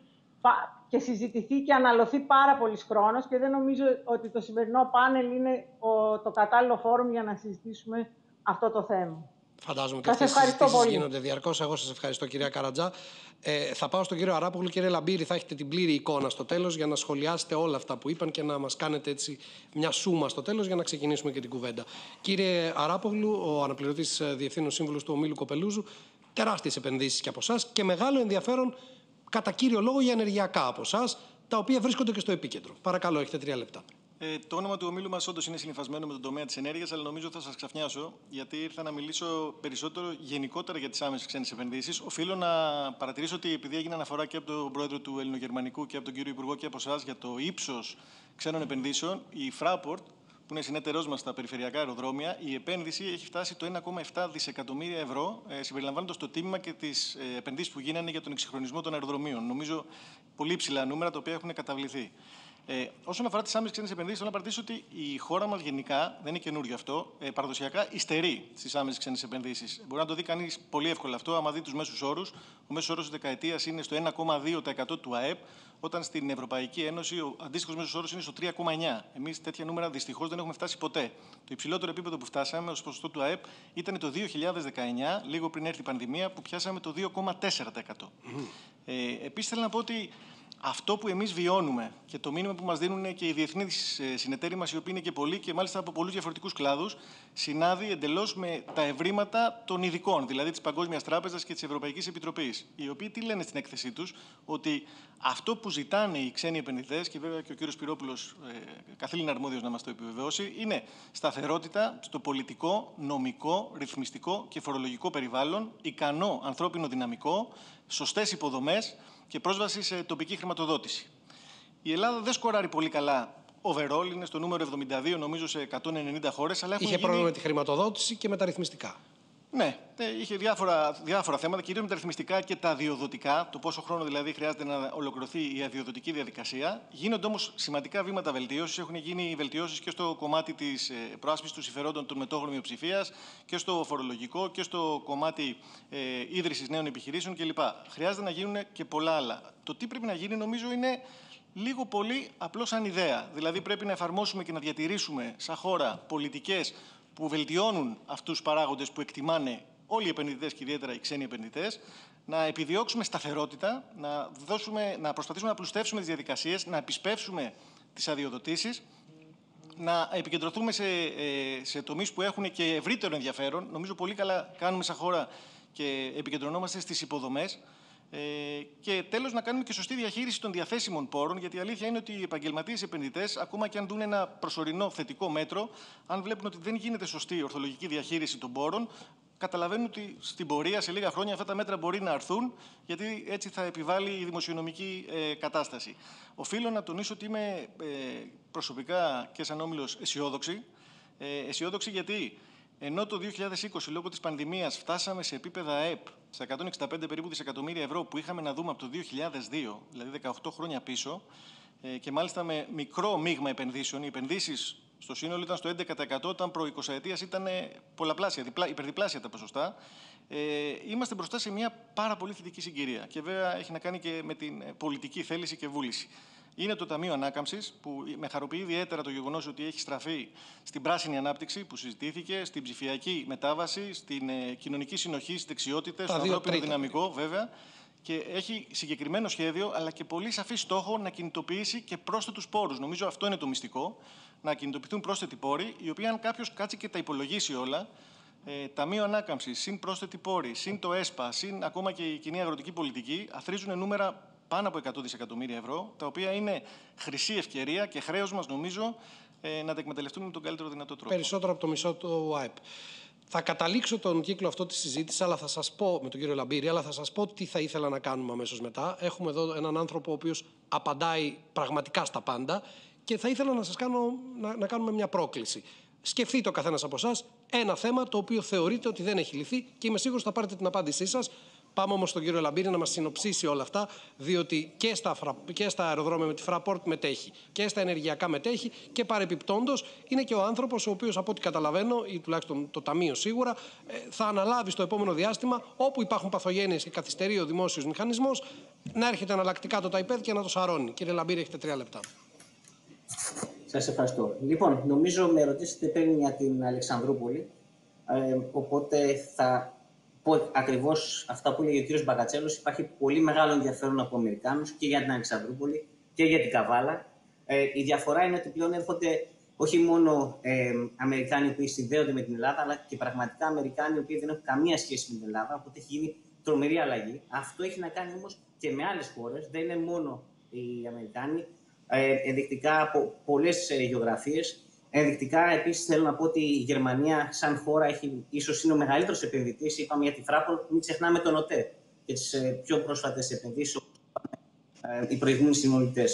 και συζητηθεί και αναλωθεί πάρα πολλή χρόνος και δεν νομίζω ότι το σημερινό πάνελ είναι το κατάλληλο φόρουμ για να συζητήσουμε αυτό το θέμα. Φαντάζομαι και αυτές οι συζητήσεις γίνονται διαρκώς. Εγώ σας ευχαριστώ, κυρία Καρατζά. Ε, θα πάω στον κύριο Αράπογλου. Κύριε Λαμπύρη, θα έχετε την πλήρη εικόνα στο τέλος για να σχολιάσετε όλα αυτά που είπαν και να μας κάνετε έτσι μια σούμα στο τέλος για να ξεκινήσουμε και την κουβέντα. Κύριε Αράπογλου, ο αναπληρωτής ε, διευθύνων σύμβουλος του Ομίλου Κοπελούζου, τεράστιες επενδύσεις και από εσάς και μεγάλο ενδιαφέρον κατά κύριο λόγο για ενεργειακά από εσάς, τα οποία βρίσκονται και στο επίκεντρο. Παρακαλώ, έχετε τρία λεπτά. Ε, το όνομα του ομίλου μας όντως είναι συνυφασμένο με τον τομέα της ενέργειας, αλλά νομίζω θα σας ξαφνιάσω, γιατί ήρθα να μιλήσω περισσότερο γενικότερα για τις άμεσες ξένες επενδύσεις. Οφείλω να παρατηρήσω ότι επειδή έγινε αναφορά και από τον πρόεδρο του Ελληνογερμανικού και από τον κύριο Υπουργό και από εσάς για το ύψος ξένων επενδύσεων, η Fraport που είναι συνέτερός μας στα περιφερειακά αεροδρόμια, η επένδυση έχει φτάσει το 1,7 δισεκατομμύρια ευρώ, ε, συμπεριλαμβάνοντας το τίμημα και τις ε, επενδύσεις που γίνανε για τον εξυγχρονισμό των αεροδρομίων. Νομίζω πολύ ψηλά νούμερα τα οποία έχουν καταβληθεί. Ε, όσον αφορά τις άμεσες ξένες επενδύσεις, θέλω να παρατήσω ότι η χώρα μας γενικά, δεν είναι καινούριο αυτό, ε, παραδοσιακά υστερεί στις άμεσες ξένες επενδύσεις. Μπορεί να το δει κανείς πολύ εύκολα αυτό, άμα δει τους μέσους όρους. Ο μέσος όρος της δεκαετίας είναι στο 1,2% του ΑΕΠ, όταν στην Ευρωπαϊκή Ένωση ο αντίστοιχος μέσος όρος είναι στο 3,9%. Εμείς τέτοια νούμερα δυστυχώς δεν έχουμε φτάσει ποτέ. Το υψηλότερο επίπεδο που φτάσαμε ως ποσοστό του ΑΕΠ ήταν το 2019, λίγο πριν έρθει η πανδημία, που πιάσαμε το 2,4%. Mm. Ε, Επίσης θέλω να πω ότι αυτό που εμείς βιώνουμε και το μήνυμα που μας δίνουν και οι διεθνείς ε, συνεταίροι μας, οι οποίοι είναι και πολλοί και μάλιστα από πολλούς διαφορετικούς κλάδους, συνάδει εντελώς με τα ευρήματα των ειδικών, δηλαδή της Παγκόσμιας Τράπεζας και της Ευρωπαϊκής Επιτροπής. Οι οποίοι τι λένε στην έκθεσή τους, ότι αυτό που ζητάνε οι ξένοι επενδυτές, και βέβαια και ο κύριος Πυρόπουλος ε, καθήλυνα αρμόδιος να μας το επιβεβαιώσει, είναι σταθερότητα στο πολιτικό, νομικό, ρυθμιστικό και φορολογικό περιβάλλον, ικανό ανθρώπινο δυναμικό, σωστές υποδομές και πρόσβαση σε τοπική χρηματοδότηση. Η Ελλάδα δεν σκοράρει πολύ καλά. Overall είναι στο νούμερο 72, νομίζω, σε 190 χώρες. Είχε γίνει... πρόβλημα με τη χρηματοδότηση και με τα ρυθμιστικά. Ναι, ναι, είχε διάφορα, διάφορα θέματα, κυρίως με τα ρυθμιστικά και τα αδειοδοτικά, το πόσο χρόνο δηλαδή χρειάζεται να ολοκληρωθεί η αδειοδοτική διαδικασία. Γίνονται όμως σημαντικά βήματα βελτίωσης. Έχουν γίνει βελτιώσεις και στο κομμάτι της ε, προάσπισης των συμφερόντων των μετόχων μειοψηφίας και στο φορολογικό και στο κομμάτι ε, ίδρυσης νέων επιχειρήσεων κλπ. Χρειάζεται να γίνουν και πολλά άλλα. Το τι πρέπει να γίνει, νομίζω, είναι λίγο πολύ απλώς σαν ιδέα. Δηλαδή, πρέπει να εφαρμόσουμε και να διατηρήσουμε σαν χώρα πολιτικές που βελτιώνουν αυτούς τους παράγοντες που εκτιμάνε όλοι οι επενδυτές και ιδιαίτερα οι ξένοι επενδυτές, να επιδιώξουμε σταθερότητα, να, δώσουμε, να προσπαθήσουμε να πλουστεύσουμε τις διαδικασίες, να επισπεύσουμε τις αδειοδοτήσεις, να επικεντρωθούμε σε, ε, σε τομείς που έχουν και ευρύτερο ενδιαφέρον. Νομίζω πολύ καλά κάνουμε σαν χώρα και επικεντρωνόμαστε στις υποδομές. Ε, και τέλος, να κάνουμε και σωστή διαχείριση των διαθέσιμων πόρων, γιατί η αλήθεια είναι ότι οι επαγγελματίες επενδυτές, ακόμα και αν δουν ένα προσωρινό θετικό μέτρο, αν βλέπουν ότι δεν γίνεται σωστή ορθολογική διαχείριση των πόρων, καταλαβαίνουν ότι στην πορεία, σε λίγα χρόνια, αυτά τα μέτρα μπορεί να αρθούν, γιατί έτσι θα επιβάλλει η δημοσιονομική ε, κατάσταση. Οφείλω να τονίσω ότι είμαι ε, προσωπικά και σαν όμιλος αισιόδοξη. Ε, αισιόδοξη γιατί ενώ το 2020 λόγω της πανδημίας φτάσαμε σε επίπεδα ΕΠ στα 165 περίπου δισεκατομμύρια ευρώ που είχαμε να δούμε από το 2002, δηλαδή 18 χρόνια πίσω, ε, και μάλιστα με μικρό μείγμα επενδύσεων. Οι επενδύσεις στο σύνολο ήταν στο 11%, όταν προ 20 ετία ήταν πολλαπλάσια, διπλά, υπερδιπλάσια τα ποσοστά. Ε, είμαστε μπροστά σε μια πάρα πολύ θετική συγκυρία. Και βέβαια έχει να κάνει και με την πολιτική θέληση και βούληση είναι το Ταμείο Ανάκαμψης, που με χαροποιεί ιδιαίτερα το γεγονός ότι έχει στραφεί στην πράσινη ανάπτυξη που συζητήθηκε, στην ψηφιακή μετάβαση, στην ε, κοινωνική συνοχή, στις δεξιότητες, στο ανθρώπινο δυναμικό βέβαια. Και έχει συγκεκριμένο σχέδιο, αλλά και πολύ σαφή στόχο να κινητοποιήσει και πρόσθετους πόρους. Νομίζω αυτό είναι το μυστικό. Να κινητοποιηθούν πρόσθετοι πόροι, οι οποίοι, αν κάποιος κάτσει και τα υπολογίσει όλα, ε, Ταμείο Ανάκαμψης, συν πρόσθετη πόρη, συν το ΕΣΠΑ, συν ακόμα και η κοινή αγροτική πολιτική, αθρίζουν νούμερα πάνω από 100 δισεκατομμύρια ευρώ, τα οποία είναι χρυσή ευκαιρία και χρέος μας, νομίζω, ε, να τα εκμεταλλευτούμε με τον καλύτερο δυνατό τρόπο. Περισσότερο από το μισό του ΑΕΠ. Θα καταλήξω τον κύκλο αυτό της συζήτησης, αλλά θα σας πω με τον κύριο Λαμπύρη, αλλά θα σας πω τι θα ήθελα να κάνουμε αμέσως μετά. Έχουμε εδώ έναν άνθρωπο ο οποίος απαντάει πραγματικά στα πάντα και θα ήθελα να σας κάνω να, να κάνουμε μια πρόκληση. Σκεφτείτε ο καθένας από εσάς ένα θέμα το οποίο θεωρείτε ότι δεν έχει λυθεί και είμαι σίγουρος θα πάρετε την απάντησή σας Πάμε όμως στον κύριο Λαμπύρη να μας συνοψίσει όλα αυτά, διότι και στα, και στα αεροδρόμια με τη Fraport μετέχει και στα ενεργειακά μετέχει και παρεπιπτόντως είναι και ο άνθρωπος ο οποίος, από ό,τι καταλαβαίνω, ή τουλάχιστον το Ταμείο σίγουρα, ε, θα αναλάβει στο επόμενο διάστημα, όπου υπάρχουν παθογένειες και καθυστερεί ο δημόσιος μηχανισμός, να έρχεται εναλλακτικά το ΤΑΙΠΕΔ και να το σαρώνει. Κύριε Λαμπύρη, έχετε τρία λεπτά. Σας ευχαριστώ. Λοιπόν, νομίζω με ρωτήσετε πριν για την Αλεξανδρούπολη. Ε, οπότε θα πω ακριβώς αυτά που έλεγε ο κ. Μπακατσέλο. Υπάρχει πολύ μεγάλο ενδιαφέρον από Αμερικάνους και για την Αλεξανδρούπολη και για την Καβάλα. Ε, η διαφορά είναι ότι πλέον έρχονται όχι μόνο ε, Αμερικάνοι που συνδέονται με την Ελλάδα, αλλά και πραγματικά Αμερικάνοι που δεν έχουν καμία σχέση με την Ελλάδα. Οπότε έχει γίνει τρομερή αλλαγή. Αυτό έχει να κάνει όμως και με άλλες χώρες. Δεν είναι μόνο οι Αμερικάνοι. Ε, ενδεικτικά από πολλές ε, γεωγραφίες Ενδεικτικά, επίσης, θέλω να πω ότι η Γερμανία, σαν χώρα, έχει, ίσως είναι ο μεγαλύτερος επενδυτής. Είπαμε για τη Fraport, μην ξεχνάμε τον ΟΤΕ και τις ε, πιο πρόσφατες επενδύσεις, ε, οι προηγούμενοι συνολητέ.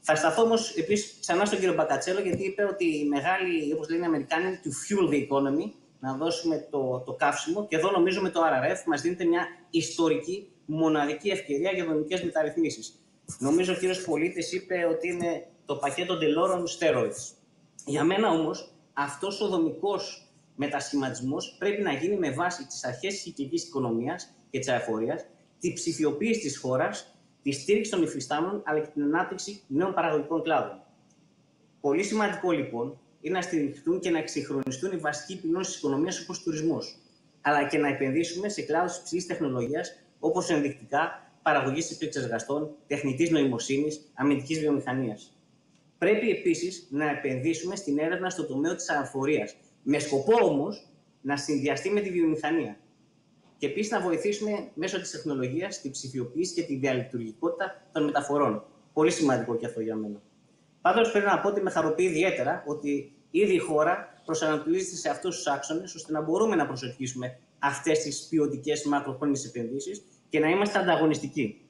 Θα σταθώ όμως επίσης ξανά στον κύριο Μπακατσέλο, γιατί είπε ότι η μεγάλη, όπως λένε οι Αμερικάνοι, είναι to fuel the economy, να δώσουμε το, το καύσιμο. Και εδώ νομίζω με το RRF μας δίνεται μια ιστορική, μοναδική ευκαιρία για δομικές μεταρρυθμίσεις. Νομίζω ο κύριος Πολίτης είπε ότι είναι το πακέτο Delors steroids. Για μένα όμως, αυτός ο δομικός μετασχηματισμός πρέπει να γίνει με βάση τις αρχές της κυκλική οικονομίας και της αεφορίας, τη ψηφιοποίηση της χώρας, τη στήριξη των υφιστάμενων αλλά και την ανάπτυξη νέων παραγωγικών κλάδων. Πολύ σημαντικό λοιπόν είναι να στηριχθούν και να εξυγχρονιστούν οι βασικοί πυλώνες της οικονομίας όπως ο τουρισμός, αλλά και να επενδύσουμε σε κλάδους υψηλή τεχνολογίας όπως ενδεικτικά παραγωγής επεξεργαστών, τεχνητής νοημοσύνης, αμυντικής βιομηχανίας. Πρέπει επίσης να επενδύσουμε στην έρευνα στο τομέα της αεφορία, με σκοπό όμως να συνδυαστεί με τη βιομηχανία. Και επίσης να βοηθήσουμε μέσω της τεχνολογίας τη ψηφιοποίηση και τη διαλειτουργικότητα των μεταφορών. Πολύ σημαντικό και αυτό για μένα. Πάντως πρέπει να πω ότι με χαροποιεί ιδιαίτερα ότι ήδη η χώρα προσανατολίζεται σε αυτούς τους άξονες, ώστε να μπορούμε να προσελκύσουμε αυτές τις ποιοτικές μακροχρόνιες επενδύσεις και να είμαστε ανταγωνιστικοί.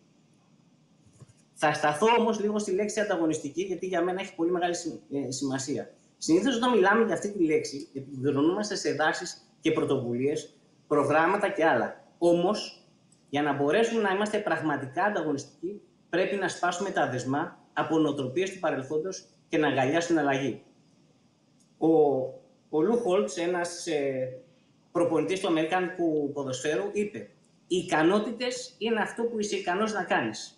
Θα σταθώ όμως λίγο στη λέξη ανταγωνιστική, γιατί για μένα έχει πολύ μεγάλη ε, σημασία. Συνήθως, όταν μιλάμε για αυτή τη λέξη, επικεντρωνόμαστε σε δράσει και πρωτοβουλίες, προγράμματα και άλλα. Όμως, για να μπορέσουμε να είμαστε πραγματικά ανταγωνιστικοί, πρέπει να σπάσουμε τα δεσμά από νοοτροπίες του παρελθόντος και να αγκαλιάσουν αλλαγή. Ο, ο Λου Χόλτς, ένας ε, προπονητής του Αμερικάνικου ποδοσφαίρου, είπε: Οι ικανότητες είναι αυτό που είσαι ικανός να κάνεις.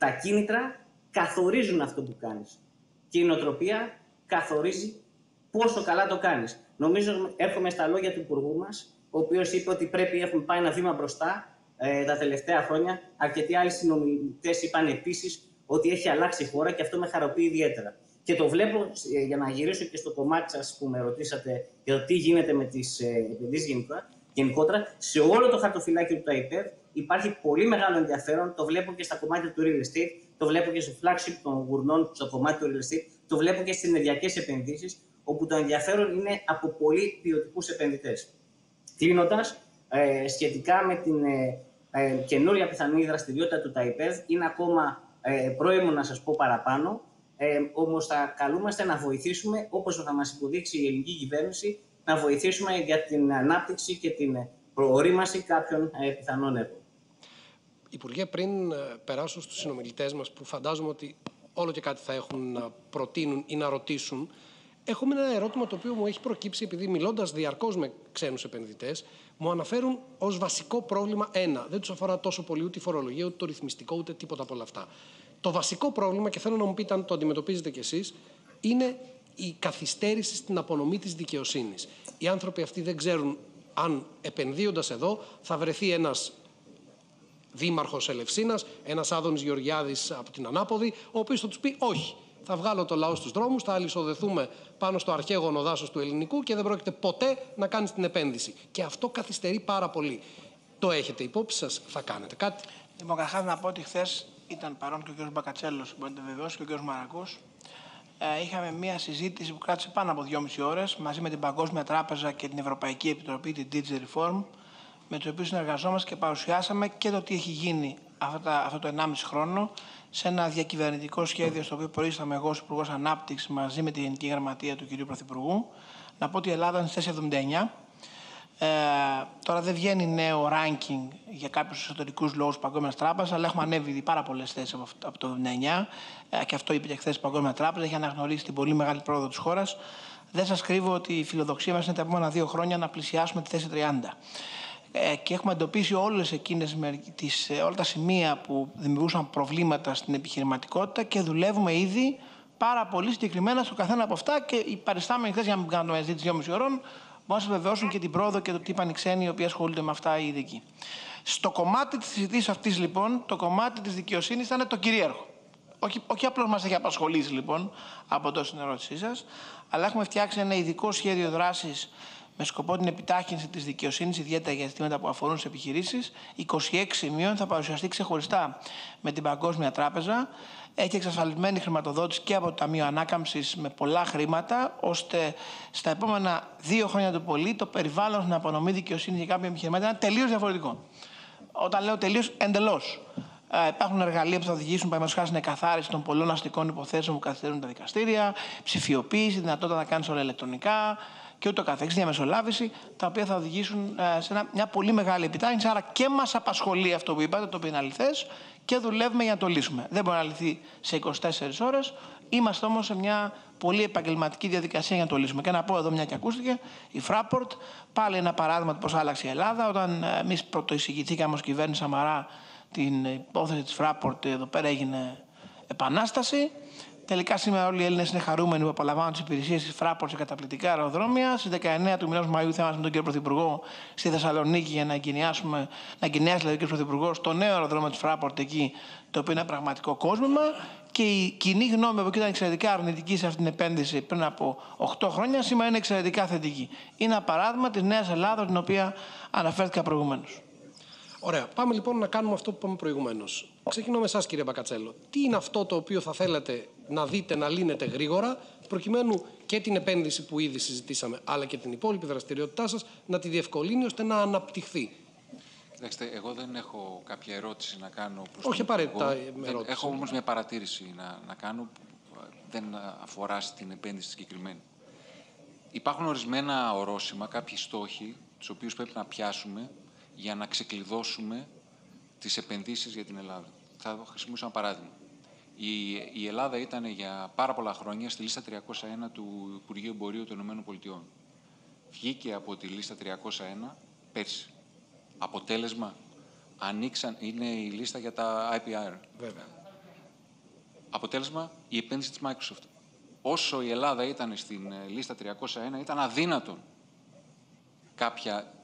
Τα κίνητρα καθορίζουν αυτό που κάνεις. Και η νοοτροπία καθορίζει πόσο καλά το κάνεις. Νομίζω έρχομαι στα λόγια του Υπουργού μας, ο οποίος είπε ότι πρέπει να έχουμε πάει ένα βήμα μπροστά ε, τα τελευταία χρόνια. Αρκετοί άλλοι συνομιλητές είπαν επίσης ότι έχει αλλάξει η χώρα και αυτό με χαροποιεί ιδιαίτερα. Και το βλέπω, ε, για να γυρίσω και στο κομμάτι σας που με ρωτήσατε για το τι γίνεται με τις ε, επενδύσεις γενικότερα, σε όλο το χαρτοφυλάκιο του ΤΑΙΠΕΔ υπάρχει πολύ μεγάλο ενδιαφέρον. Το βλέπω και στα κομμάτια του real estate, το βλέπω και στο flagship των γουρνών στο κομμάτι του real estate, το βλέπω και στις ενεργειακές επενδύσεις, όπου το ενδιαφέρον είναι από πολύ ποιοτικούς επενδυτές. Κλείνοντας, ε, σχετικά με την ε, ε, καινούρια πιθανή δραστηριότητα του ΤΑΙΠΕΔ, είναι ακόμα ε, πρόημο να σας πω παραπάνω. Ε, Όμως θα καλούμαστε να βοηθήσουμε, όπως θα μας υποδείξει η ελληνική κυβέρνηση, να βοηθήσουμε για την ανάπτυξη και την προορίμαση κάποιων ε, πιθανών έργων. Υπουργέ, πριν ε, περάσω στους συνομιλητές μας που φαντάζομαι ότι όλο και κάτι θα έχουν να προτείνουν ή να ρωτήσουν, έχουμε ένα ερώτημα το οποίο μου έχει προκύψει επειδή μιλώντας διαρκώς με ξένους επενδυτές, μου αναφέρουν ως βασικό πρόβλημα ένα. Δεν τους αφορά τόσο πολύ ούτε η φορολογία, ούτε το ρυθμιστικό, ούτε τίποτα από όλα αυτά. Το βασικό πρόβλημα, και θέλω να μου πείτε αν το αντιμετωπίζετε κι εσείς, είναι η καθυστέρηση στην απονομή της δικαιοσύνης. Οι άνθρωποι αυτοί δεν ξέρουν αν επενδύοντας εδώ θα βρεθεί ένας δήμαρχος Ελευσίνας, ένας Άδωνης Γεωργιάδης από την Ανάποδη, ο οποίος θα τους πει όχι. Θα βγάλω το λαό στους δρόμους, θα αλυσοδεθούμε πάνω στο αρχαίγωνο δάσος του ελληνικού και δεν πρόκειται ποτέ να κάνεις την επένδυση. Και αυτό καθυστερεί πάρα πολύ. Το έχετε υπόψη σας, θα κάνετε κάτι. Λοιπόν, καταρχάς να πω ότι χθες ήταν παρόν και ο κ. Μπακατσέλος, μπορείτε να βεβαιώσει, και ο κ. Μαρακό. Ε, είχαμε μία συζήτηση που κράτησε πάνω από δυόμιση ώρες μαζί με την Παγκόσμια Τράπεζα και την Ευρωπαϊκή Επιτροπή, την Digital Reform, με το οποίο συνεργαζόμαστε και παρουσιάσαμε και το τι έχει γίνει αυτό το 1,5 χρόνο σε ένα διακυβερνητικό σχέδιο στο οποίο προείσταμε εγώ ως Υπουργός Ανάπτυξης μαζί με τη Γενική Γραμματεία του κ. Πρωθυπουργού. Να πω ότι η Ελλάδα είναι στη 79. Ε, τώρα δεν βγαίνει νέο ranking για κάποιους εσωτερικούς λόγους Παγκόσμιας Τράπεζας, αλλά έχουμε ανέβει πάρα πολλές θέσεις από, από το 19 ε, και αυτό είπε και χθες η Παγκόσμια Τράπεζα. Έχει αναγνωρίσει την πολύ μεγάλη πρόοδο της χώρας. Δεν σας κρύβω ότι η φιλοδοξία μας είναι τα επόμενα δύο χρόνια να πλησιάσουμε τη θέση 30 ε, και έχουμε εντοπίσει όλες εκείνες τις, ε, όλα τα σημεία που δημιουργούσαν προβλήματα στην επιχειρηματικότητα και δουλεύουμε ήδη πάρα πολύ συγκεκριμένα στο καθένα από αυτά και οι παριστάμενοι χθες για να μην κάνουμε συζήτηση 2,5 ώρων μπορούν να σας βεβαιώσουν και την πρόοδο και το τι είπαν οι ξένοι οι οποίοι ασχολούνται με αυτά οι ειδικοί. Στο κομμάτι της συζήτησης αυτής, λοιπόν, το κομμάτι της δικαιοσύνης ήταν το κυρίαρχο. Όχι, όχι απλώς μας έχει απασχολήσει λοιπόν από τόσο την ερώτησή σας, αλλά έχουμε φτιάξει ένα ειδικό σχέδιο δράσης με σκοπό την επιτάχυνση της δικαιοσύνης, ιδιαίτερα για ζητήματα που αφορούν σε επιχειρήσεις. 26 σημείων θα παρουσιαστεί ξεχωριστά με την Παγκόσμια Τράπεζα. Έχει εξασφαλισμένη χρηματοδότηση και από το Ταμείο Ανάκαμψης με πολλά χρήματα, ώστε στα επόμενα δύο χρόνια το πολύ το περιβάλλον στην απονομή δικαιοσύνης για κάποια επιχειρήματα είναι τελείως διαφορετικό. Όταν λέω τελείως, εντελώς. Ε, υπάρχουν εργαλεία που θα οδηγήσουν, παραδείγματος χάρη, στην εκαθάριση των πολλών αστικών υποθέσεων που καθυστερούν τα δικαστήρια, ψηφιοποίηση, δυνατότητα να κάνεις όλα ηλεκτρονικά και ούτω καθεξής, διαμεσολάβηση, τα οποία θα οδηγήσουν ε, σε μια πολύ μεγάλη επιτάχυνση. Άρα και μας απασχολεί αυτό που είπατε, το οποίο είναι αληθές, και δουλεύουμε για να το λύσουμε. Δεν μπορεί να λυθεί σε 24 ώρες. Είμαστε όμως σε μια πολύ επαγγελματική διαδικασία για να το λύσουμε. Και να πω εδώ, μια και ακούστηκε, η Fraport, πάλι ένα παράδειγμα του πώς άλλαξε η Ελλάδα. Όταν ε, εμείς πρωτοεισηγηθήκαμε ως κυβέρνηση Σαμαρά την υπόθεση της Fraport, εδώ πέρα έγινε επανάσταση. Τελικά σήμερα όλοι οι Έλληνες είναι χαρούμενοι που απολαμβάνουν τις υπηρεσίες της Fraport σε καταπληκτικά αεροδρόμια. Στις 19 του μηνός Μαου θα είμαστε με τον κύριο Πρωθυπουργό στη Θεσσαλονίκη για να εγκαινιάσουμε, να εγκαινιάσει δηλαδή ο κύριος Πρωθυπουργός το νέο αεροδρόμιο της Fraport εκεί, το οποίο είναι ένα πραγματικό κόσμημα και η κοινή γνώμη που ήταν εξαιρετικά αρνητική σε αυτή την επένδυση πριν από 8 χρόνια, σήμερα είναι εξαιρετικά θετική. Είναι ένα παράδειγμα της νέας Ελλάδα, την οποία αναφέρθηκα προηγουμένως. Ωραία. Πάμε λοιπόν να κάνουμε αυτό που είπαμε προηγουμένως. Ξεκινώ με εσάς, κύριε Μπακατσέλο. Τι είναι αυτό το οποίο θα θέλατε να δείτε να λύνετε γρήγορα, προκειμένου και την επένδυση που ήδη συζητήσαμε, αλλά και την υπόλοιπη δραστηριότητά σας να τη διευκολύνει ώστε να αναπτυχθεί; Κοιτάξτε, εγώ δεν έχω κάποια ερώτηση να κάνω προς Όχι απαραίτητα ερώτηση. Έχω όμως μια παρατήρηση να, να κάνω που δεν αφορά στην επένδυση συγκεκριμένη. Υπάρχουν ορισμένα ορόσημα, κάποιοι στόχοι, τους οποίους πρέπει να πιάσουμε για να ξεκλειδώσουμε τις επενδύσεις για την Ελλάδα. Θα χρησιμοποιήσω ένα παράδειγμα. Η, η Ελλάδα ήταν για πάρα πολλά χρόνια στη λίστα 301 του Υπουργείου Εμπορίου των ΗΠΑ. Βγήκε από τη λίστα 301 πέρσι. Αποτέλεσμα, ανοίξαν, είναι η λίστα για τα IPR. Βέβαια. Αποτέλεσμα, η επένδυση της Microsoft. Όσο η Ελλάδα ήταν στην ε, λίστα 301, ήταν αδύνατον κάποια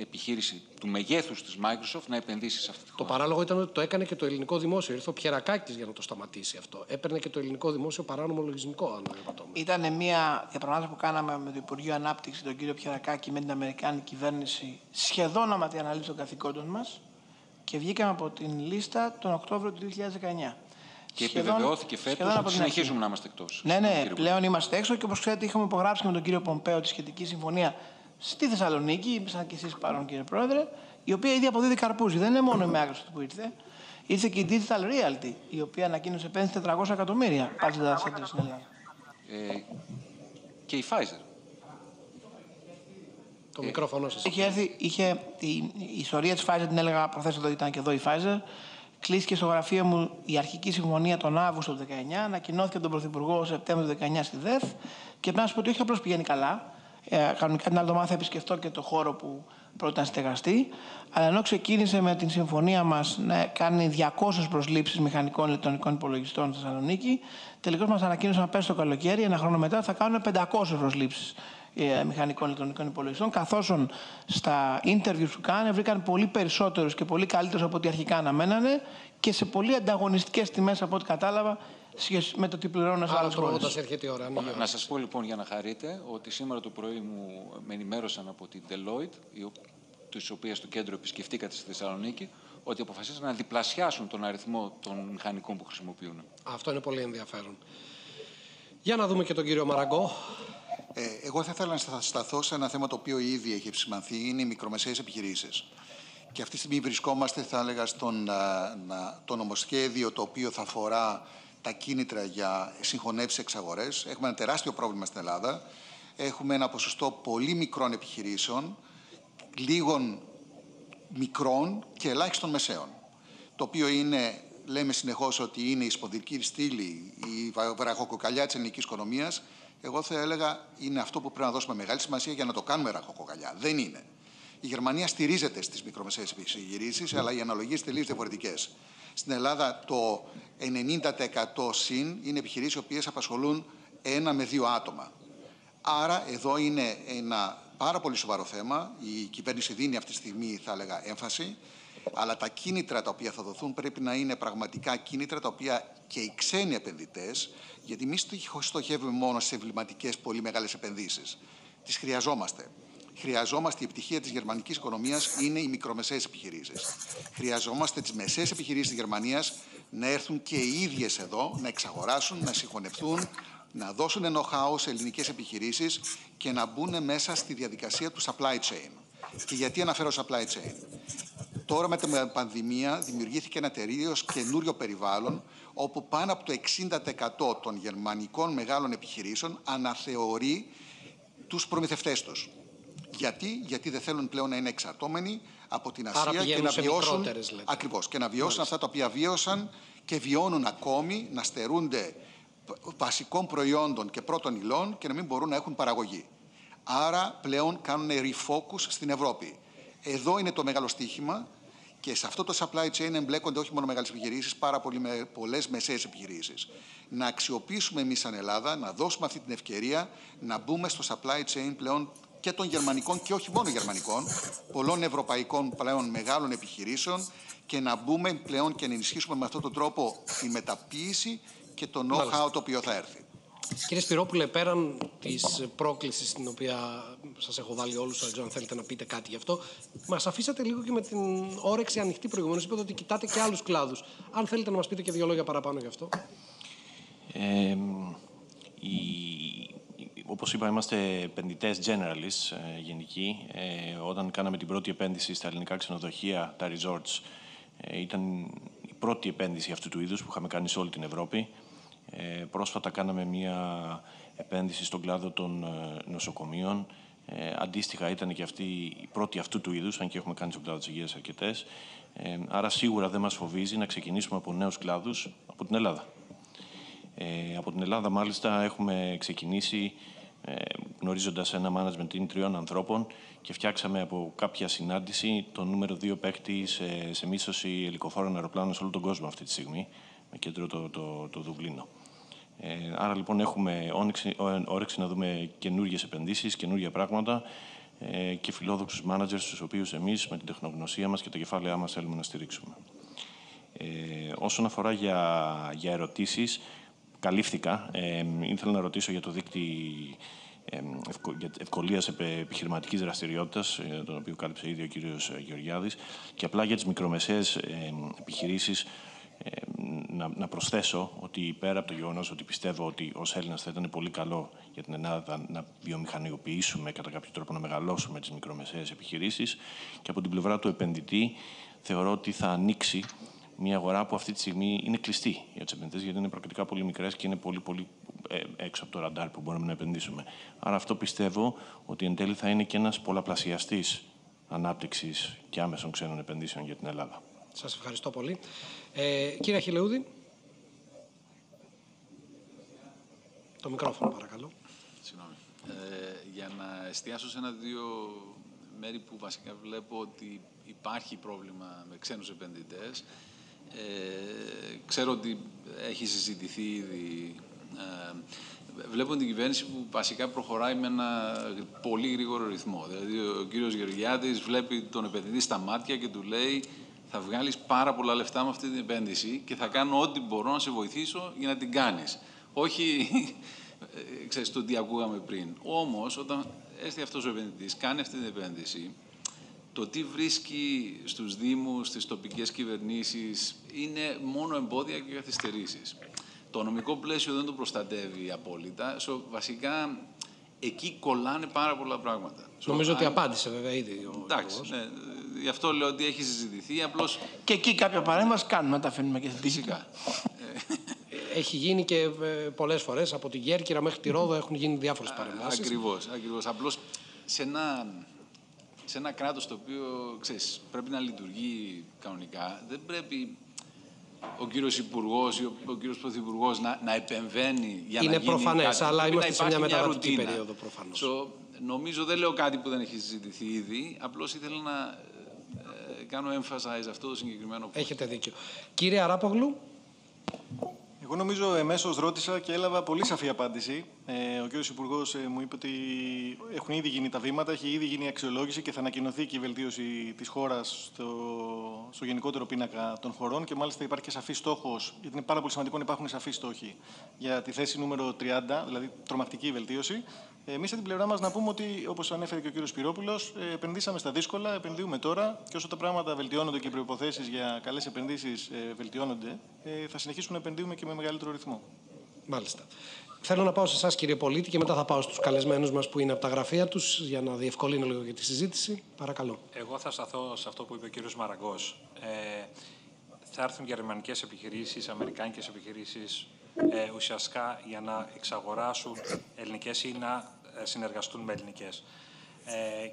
επιχείρηση του μεγέθους της Microsoft να επενδύσει σε αυτή τη χώρα. Το παράλογο ήταν ότι το έκανε και το ελληνικό δημόσιο. Ήρθε ο Πιερακάκης για να το σταματήσει αυτό. Έπαιρνε και το ελληνικό δημόσιο παράνομο λογισμικό, αν δεν Ήταν μια διαπραγμάτευση που κάναμε με το Υπουργείο Ανάπτυξης, τον κύριο Πιερακάκη, με την Αμερικάνικη κυβέρνηση, σχεδόν άμα την αναλύσει των καθηκόντων μας και βγήκαμε από την λίστα τον Οκτώβριο του 2019. Και σχεδόν, επιβεβαιώθηκε φέτος ότι συνεχίζουμε να είμαστε εκτός. Ναι, ναι, πλέον είμαστε έξω και όπως ξέρετε, είχαμε υπογράψει με τον κύριο Πομπέο τη σχετική συμφωνία στη Θεσσαλονίκη, σαν και εσείς παρόν κύριε Πρόεδρε, η οποία ήδη αποδίδει καρπούζι. Δεν είναι μόνο η Microsoft που ήρθε. Ήρθε και η Digital Realty, η οποία ανακοίνωσε επένδυση 400 εκατομμύρια πάλι στην Ελλάδα. Ε, και η Pfizer. Το μικρόφωνο σας. Είχε έρθει, είχε, η, η ιστορία της Pfizer την έλεγα προθέσει εδώ, ήταν και εδώ η Pfizer. Κλείστηκε στο γραφείο μου η αρχική συμφωνία τον Αύγουστο του 19, ανακοινώθηκε τον Πρωθυπουργό Σεπτέμβριο του 19 στη ΔΕΘ και πρέπει να σας πω ότι όχι απλώς πηγαίνει καλά. Ε, κανονικά την άλλη εβδομάδα θα επισκεφτώ και το χώρο που πρώτα στεγαστεί. Αλλά ενώ ξεκίνησε με την συμφωνία μας να κάνει 200 προσλήψεις μηχανικών ηλεκτρονικών υπολογιστών στη Θεσσαλονίκη, τελικώς μας ανακοίνωσαν να πέσει το καλοκαίρι, ένα χρόνο μετά θα κάνουν 500 προσλήψεις ε, μηχανικών ηλεκτρονικών υπολογιστών, καθώς στα interviews που κάνανε βρήκαν πολύ περισσότερους και πολύ καλύτερους από ό,τι αρχικά αναμένανε και σε πολύ ανταγωνιστικές τιμές από ό,τι κατάλαβα σχέση με το τι πληρώνω σε άλλε χώρε. έρχεται η ώρα. Να σας πω λοιπόν για να χαρείτε ότι σήμερα το πρωί μου με ενημέρωσαν από την Deloitte, της οποίας στο κέντρο επισκεφτήκατε στη Θεσσαλονίκη, ότι αποφασίσαν να διπλασιάσουν τον αριθμό των μηχανικών που χρησιμοποιούν. Αυτό είναι πολύ ενδιαφέρον. Για να δούμε και τον κύριο Μαραγκό. Ε, εγώ θα ήθελα να σταθώ σε ένα θέμα το οποίο ήδη έχει επισημανθεί, είναι οι μικρομεσαίες επιχειρήσεις. Και αυτή τη στιγμή βρισκόμαστε, θα έλεγα, στον να, το νομοσχέδιο το οποίο θα αφορά τα κίνητρα για συγχωνεύσεις εξαγορές. Έχουμε ένα τεράστιο πρόβλημα στην Ελλάδα. Έχουμε ένα ποσοστό πολύ μικρών επιχειρήσεων, λίγων μικρών και ελάχιστων μεσαίων. Το οποίο είναι, λέμε συνεχώς ότι είναι η σπονδυλική στήλη, η βραχοκοκαλιά της ελληνικής οικονομίας. Εγώ θα έλεγα είναι αυτό που πρέπει να δώσουμε μεγάλη σημασία για να το κάνουμε ραχοκοκαλιά. Δεν είναι. Η Γερμανία στηρίζεται στις μικρομεσαίες επιχειρήσεις, αλλά οι αναλογίες τελείως διαφορετικές. Στην Ελλάδα το 90% συν είναι επιχειρήσεις οι οποίες απασχολούν ένα με δύο άτομα. Άρα εδώ είναι ένα πάρα πολύ σοβαρό θέμα. Η κυβέρνηση δίνει αυτή τη στιγμή, θα έλεγα, έμφαση. Αλλά τα κίνητρα τα οποία θα δοθούν πρέπει να είναι πραγματικά κίνητρα τα οποία και οι ξένοι επενδυτές, γιατί εμείς στοχεύουμε μόνο σε εμβληματικές πολύ μεγάλες επενδύσεις. Τις χρειαζόμαστε. Χρειαζόμαστε η επιτυχία της γερμανικής οικονομίας είναι οι μικρομεσαίες επιχειρήσεις. Χρειαζόμαστε τις μεσαίες επιχειρήσεις της Γερμανίας να έρθουν και οι ίδιες εδώ, να εξαγοράσουν, να συγχωνευτούν, να δώσουν know-how σε ελληνικές επιχειρήσεις και να μπουν μέσα στη διαδικασία του supply chain. Και γιατί αναφέρω supply chain; Τώρα με την πανδημία δημιουργήθηκε ένα τελείως καινούριο περιβάλλον όπου πάνω από το 60% των γερμανικών μεγάλων επιχειρήσεων αναθεωρεί τους προμηθευτές τους. Γιατί, Γιατί δεν θέλουν πλέον να είναι εξαρτώμενοι από την Ασία και να βιώσουν, ακριβώς, και να βιώσουν αυτά τα οποία βίωσαν και βιώνουν ακόμη να στερούνται βασικών προϊόντων και πρώτων υλών και να μην μπορούν να έχουν παραγωγή. Άρα πλέον κάνουν refocus στην Ευρώπη. Εδώ είναι το μεγάλο στίχημα και σε αυτό το supply chain εμπλέκονται όχι μόνο μεγάλες επιχειρήσεις, πάρα με, πολλές μεσαίες επιχειρήσεις. Να αξιοποιήσουμε εμείς σαν Ελλάδα, να δώσουμε αυτή την ευκαιρία να μπούμε στο supply chain πλέον και των γερμανικών και όχι μόνο γερμανικών, πολλών ευρωπαϊκών πλέον μεγάλων επιχειρήσεων και να μπούμε πλέον και να ενισχύσουμε με αυτόν τον τρόπο τη μεταποίηση και το know-how το οποίο θα έρθει. Κύριε Σπυρόπουλε, πέραν της πρόκλησης την οποία σας έχω βάλει όλους, δεν ξέρω αν θέλετε να πείτε κάτι γι' αυτό, μας αφήσατε λίγο και με την όρεξη ανοιχτή προηγουμένως. Είπατε ότι κοιτάτε και άλλους κλάδους. Αν θέλετε να μας πείτε και δύο λόγια παραπάνω γι' αυτό. Ε, η, όπως είπα, είμαστε επενδυτές generalists, ε, γενικοί. Ε, όταν κάναμε την πρώτη επένδυση στα ελληνικά ξενοδοχεία, τα resorts, ε, ήταν η πρώτη επένδυση αυτού του είδους που είχαμε κάνει σε όλη την Ευρώπη. Ε, πρόσφατα κάναμε μία επένδυση στον κλάδο των ε, νοσοκομείων. Ε, αντίστοιχα ήταν και αυτή η πρώτη αυτού του είδους, αν και έχουμε κάνει στον κλάδο της υγείας αρκετές. Ε, άρα σίγουρα δεν μας φοβίζει να ξεκινήσουμε από νέους κλάδους από την Ελλάδα. Ε, από την Ελλάδα μάλιστα έχουμε ξεκινήσει ε, γνωρίζοντας ένα management team τριών ανθρώπων και φτιάξαμε από κάποια συνάντηση το νούμερο δύο παίκτη σε, σε μίσθωση ελικοφόρων αεροπλάνων σε όλο τον κόσμο αυτή τη στιγμή, με κέντρο το, το, το Δουβλίνο. Ε, άρα λοιπόν έχουμε όρεξη, να δούμε καινούργιες επενδύσεις, καινούργια πράγματα ε, και φιλόδοξους managers τους οποίους εμείς με την τεχνογνωσία μας και τα κεφάλαιά μας θέλουμε να στηρίξουμε. Ε, όσον αφορά για, για ερωτήσεις, καλύφθηκα. Ε, ήθελα να ρωτήσω για το δίκτυο ευκολία επιχειρηματικής δραστηριότητας, ε, τον οποίο κάλυψε ήδη ο κύριος Γεωργιάδης, και απλά για τις μικρομεσαίες επιχειρήσεις να, να προσθέσω ότι πέρα από το γεγονός ότι πιστεύω ότι ως Έλληνας θα ήταν πολύ καλό για την Ελλάδα να βιομηχανιοποιήσουμε κατά κάποιο τρόπο να μεγαλώσουμε τις μικρομεσαίες επιχειρήσεις και από την πλευρά του επενδυτή θεωρώ ότι θα ανοίξει μια αγορά που αυτή τη στιγμή είναι κλειστή για του επενδυτέ, γιατί είναι πρακτικά πολύ μικρές και είναι πολύ, πολύ ε, έξω από το ραντάρ που μπορούμε να επενδύσουμε. Άρα αυτό πιστεύω ότι εν τέλει θα είναι και ένας πολλαπλασιαστής ανάπτυξης και άμεσων ξένων επενδύσεων για την Ελλάδα. Σας ευχαριστώ πολύ. Ε, κύριε Αχιλεούδη. Το μικρόφωνο παρακαλώ. Συγγνώμη. Ε, για να εστιάσω σε ένα-δύο μέρη που βασικά βλέπω ότι υπάρχει πρόβλημα με ξένους επενδυτές. Ε, ξέρω ότι έχει συζητηθεί ήδη. Ε, βλέπω την κυβέρνηση που βασικά προχωράει με ένα πολύ γρήγορο ρυθμό. Δηλαδή ο κύριος Γεωργιάδης βλέπει τον επενδυτή στα μάτια και του λέει θα βγάλεις πάρα πολλά λεφτά με αυτή την επένδυση και θα κάνω ό,τι μπορώ να σε βοηθήσω για να την κάνεις. Όχι, ε, ξέρεις, το τι ακούγαμε πριν. Όμως, όταν έρθει αυτός ο επενδυτής, κάνει αυτή την επένδυση, το τι βρίσκει στους Δήμους, στις τοπικές κυβερνήσεις, είναι μόνο εμπόδια και καθυστερήσεις. Το νομικό πλαίσιο δεν το προστατεύει απόλυτα. Βασικά, εκεί κολλάνε πάρα πολλά πράγματα. Νομίζω ότι απάντησε βέβαια ήδη ο Εντάξει, ναι, γι' αυτό λέω ότι έχει συζητηθεί. Απλώς... Και εκεί κάποια παρέμβαση κάνουμε, τα αφήνουμε και φυσικά. έχει γίνει και ε, πολλές φορές από την Γέρκυρα μέχρι τη Ρόδο έχουν γίνει διάφορες παρεμβάσεις. Ακριβώς. Ακριβώς. Απλώς σε ένα, σε ένα κράτος το οποίο ξέρεις, πρέπει να λειτουργεί κανονικά, δεν πρέπει ο κύριος Υπουργός ή ο, ο κύριος Πρωθυπουργός να, να επεμβαίνει για Είναι να γίνει προφανές, κάτι. αλλά είμαστε σε μια μεταβατική περίοδο προφανώς. So, νομίζω δεν λέω κάτι που δεν έχει συζητηθεί ήδη. Απλώς ήθελα να ε, κάνω emphasize αυτό το συγκεκριμένο point. Έχετε δίκιο. Κύριε Αράπογλου. Εγώ νομίζω εμέσως ρώτησα και έλαβα πολύ σαφή απάντηση. Ε, ο κ. Υπουργός ε, μου είπε ότι έχουν ήδη γίνει τα βήματα, έχει ήδη γίνει η αξιολόγηση και θα ανακοινωθεί και η βελτίωση της χώρας στο, στο γενικότερο πίνακα των χωρών και μάλιστα υπάρχει και σαφής στόχος, γιατί είναι πάρα πολύ σημαντικό να υπάρχουν σαφείς στόχοι για τη θέση νούμερο 30, δηλαδή τρομακτική βελτίωση. Εμείς από την πλευρά μας να πούμε ότι, όπως ανέφερε και ο κ. Πυρόπουλος, ε, επενδύσαμε στα δύσκολα, επενδύουμε τώρα και όσο τα πράγματα βελτιώνονται και οι προποθέσει για καλές επενδύσεις ε, βελτιώνονται, ε, θα συνεχίσουμε να επενδύουμε και με μεγαλύτερο ρυθμό. Μάλιστα. Θέλω να πάω σε εσάς, κύριε Πολίτη, και μετά θα πάω στους καλεσμένους μας που είναι από τα γραφεία τους για να διευκολύνω λίγο για τη συζήτηση. Παρακαλώ. Εγώ θα σταθώ σε αυτό που είπε ο κύριος Μαραγκός. Ε, θα έρθουν γερμανικές επιχειρήσεις, αμερικάνικες επιχειρήσεις ε, ουσιαστικά για να εξαγοράσουν ελληνικές ή να ε, συνεργαστούν με ελληνικές. Ε,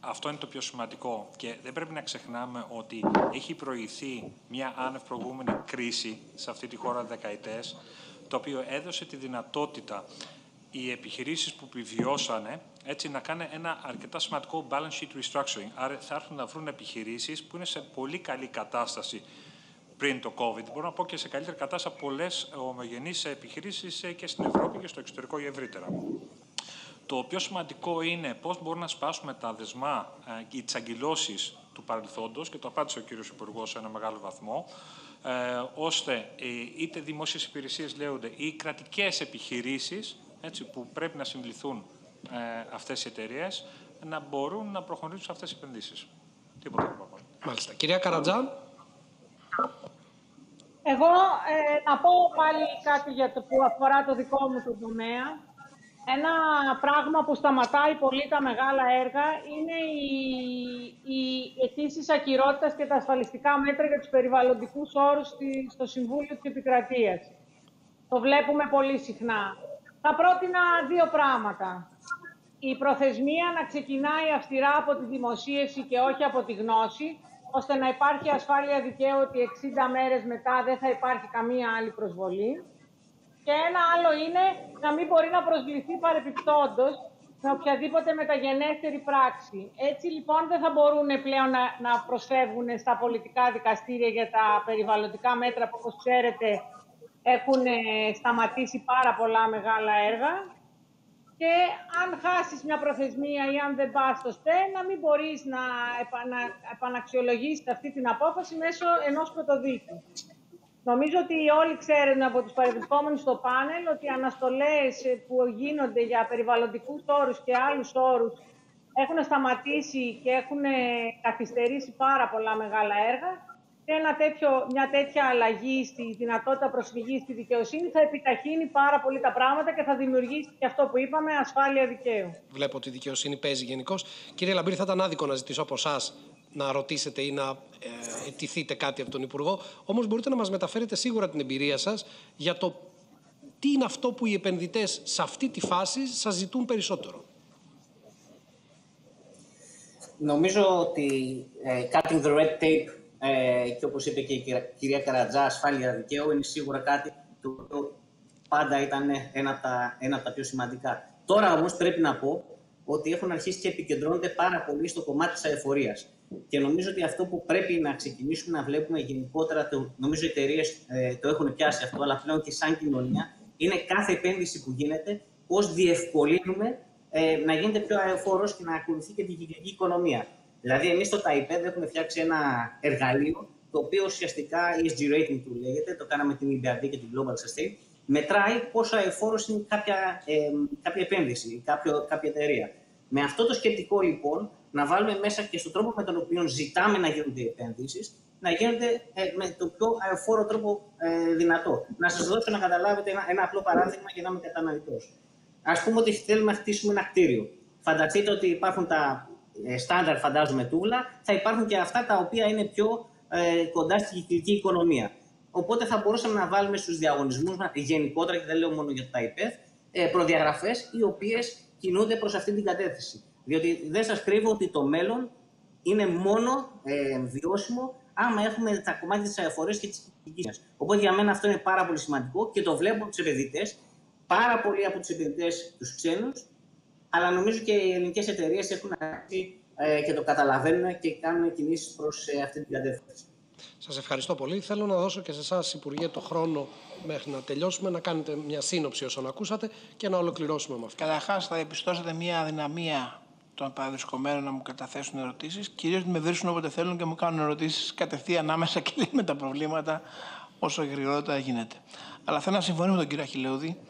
αυτό είναι το πιο σημαντικό και δεν πρέπει να ξεχνάμε ότι έχει προηγηθεί μια άνευ προηγούμενη κρίση σε αυτή τη χώρα δεκαετές το οποίο έδωσε τη δυνατότητα οι επιχειρήσεις που επιβιώσανε έτσι να κάνουν ένα αρκετά σημαντικό balance sheet restructuring. Άρα θα έρθουν να βρουν επιχειρήσεις που είναι σε πολύ καλή κατάσταση πριν το COVID. Μπορώ να πω και σε καλύτερη κατάσταση από πολλές ομογενείς επιχειρήσεις ε, και στην Ευρώπη και στο εξωτερικό ή ευρύτερα. Το πιο σημαντικό είναι πώς μπορούμε να σπάσουμε τα δεσμά και ε, τις αγκυλώσει του παρελθόντος και το απάντησε ο κύριος Υπουργός σε ένα μεγάλο βαθμό, ε, ώστε ε, είτε δημόσιες υπηρεσίες λέγονται ή κρατικές επιχειρήσεις έτσι, που πρέπει να συμβληθούν ε, αυτές οι εταιρείες να μπορούν να προχωρήσουν σε αυτές τις επενδύσεις. Τίποτα άλλο. Μάλιστα. Κυρία Καρατζάν. Εγώ ε, να πω πάλι κάτι για το που αφορά το δικό μου το τομέα. Ένα πράγμα που σταματάει πολύ τα μεγάλα έργα είναι οι, οι αιτήσεις ακυρότητας και τα ασφαλιστικά μέτρα για τους περιβαλλοντικούς όρους στο Συμβούλιο της Επικρατείας. Το βλέπουμε πολύ συχνά. Θα πρότεινα δύο πράγματα. Η προθεσμία να ξεκινάει αυστηρά από τη δημοσίευση και όχι από τη γνώση, ώστε να υπάρχει ασφάλεια δικαίου ότι 60 μέρες μετά δεν θα υπάρχει καμία άλλη προσβολή. Και ένα άλλο είναι να μην μπορεί να προσβληθεί παρεπιπτόντως με οποιαδήποτε μεταγενέστερη πράξη. Έτσι λοιπόν δεν θα μπορούν πλέον να, να προσφεύγουν στα πολιτικά δικαστήρια για τα περιβαλλοντικά μέτρα που όπως ξέρετε έχουν ε, σταματήσει πάρα πολλά μεγάλα έργα. Και αν χάσεις μια προθεσμία ή αν δεν πας στο ΣΤΕ, να μην μπορείς να, επανα, επαναξιολογήσεις αυτή την απόφαση μέσω ενός πρωτοδίκη. Νομίζω ότι όλοι ξέρουν από τους παρευρισκόμενους στο πάνελ ότι οι αναστολές που γίνονται για περιβαλλοντικούς όρους και άλλους όρους έχουν σταματήσει και έχουν καθυστερήσει πάρα πολλά μεγάλα έργα και ένα τέτοιο, μια τέτοια αλλαγή στη δυνατότητα προσφυγής στη δικαιοσύνη θα επιταχύνει πάρα πολύ τα πράγματα και θα δημιουργήσει και αυτό που είπαμε, ασφάλεια δικαίου. Βλέπω ότι η δικαιοσύνη παίζει γενικώς. Κύριε Λαμπύρη, θα ήταν άδικο να ζητήσω από εσά να ρωτήσετε ή να ε, ετηθείτε κάτι από τον Υπουργό. Όμως μπορείτε να μας μεταφέρετε σίγουρα την εμπειρία σας για το τι είναι αυτό που οι επενδυτές σε αυτή τη φάση σας ζητούν περισσότερο. Νομίζω ότι ε, cutting the red tape ε, και όπως είπε και η κυρία Καρατζά, ασφάλεια δικαίου είναι σίγουρα κάτι το οποίο πάντα ήταν ένα από τα, ένα από τα πιο σημαντικά. Τώρα όμως πρέπει να πω ότι έχουν αρχίσει και επικεντρώνονται πάρα πολύ στο κομμάτι της αεφορίας. Και νομίζω ότι αυτό που πρέπει να ξεκινήσουμε να βλέπουμε γενικότερα, το, νομίζω οι εταιρείες ε, το έχουν πιάσει αυτό, αλλά πλέον και σαν κοινωνία, είναι κάθε επένδυση που γίνεται, πώς διευκολύνουμε ε, να γίνεται πιο αεφόρος και να ακολουθεί και την κυκλική οικονομία. Δηλαδή, εμείς στο ΤΑΙΠΕΔ έχουμε φτιάξει ένα εργαλείο, το οποίο ουσιαστικά ESG rating του λέγεται, το κάναμε την EBRD και την Global Sustain, μετράει πόσο αεφόρος είναι κάποια, ε, κάποια επένδυση, κάποιο, κάποια εταιρεία. Με αυτό το σκεπτικό, λοιπόν, να βάλουμε μέσα και στον τρόπο με τον οποίο ζητάμε να γίνονται οι επενδύσει, να γίνονται ε, με το πιο αεφόρο τρόπο ε, δυνατό. Να σας δώσω να καταλάβετε ένα, ένα απλό παράδειγμα για να είμαι κατανοητός. Α πούμε ότι θέλουμε να χτίσουμε ένα κτίριο. Φανταστείτε ότι υπάρχουν τα ε, στάνταρ, φαντάζομαι, τούλα, θα υπάρχουν και αυτά τα οποία είναι πιο ε, κοντά στην κυκλική οικονομία. Οπότε θα μπορούσαμε να βάλουμε στους διαγωνισμούς γενικότερα, και δεν λέω μόνο για τα ΙΠΕΘ, ε, προδιαγραφές οι οποίες κινούνται προς αυτή την κατεύθυνση. Διότι δεν σας κρύβω ότι το μέλλον είναι μόνο ε, βιώσιμο άμα έχουμε τα κομμάτια της αεφορία και της κοινωνία. Οπότε για μένα αυτό είναι πάρα πολύ σημαντικό και το βλέπω από τους επενδυτές, πάρα πολλοί από τους επενδυτές τους ξένους, αλλά νομίζω και οι ελληνικές εταιρείες έχουν αρχίσει ε, και το καταλαβαίνουν και κάνουν κινήσεις προς ε, αυτή την κατεύθυνση. Σας ευχαριστώ πολύ. Θέλω να δώσω και σε εσάς, Υπουργέ, το χρόνο μέχρι να τελειώσουμε, να κάνετε μια σύνοψη όσων ακούσατε και να ολοκληρώσουμε με αυτό. Καταρχάς, θα διαπιστώσετε μια αδυναμία των παραδρισκομένων να μου καταθέσουν ερωτήσεις. Κυρίως με βρίσκουν όποτε θέλουν και μου κάνουν ερωτήσεις κατευθείαν άμεσα και λύνουμε τα προβλήματα όσο γρηγορότερα γίνεται. Αλλά θέλω να συμφωνήσω με τον κύριο Αχηλεούδη.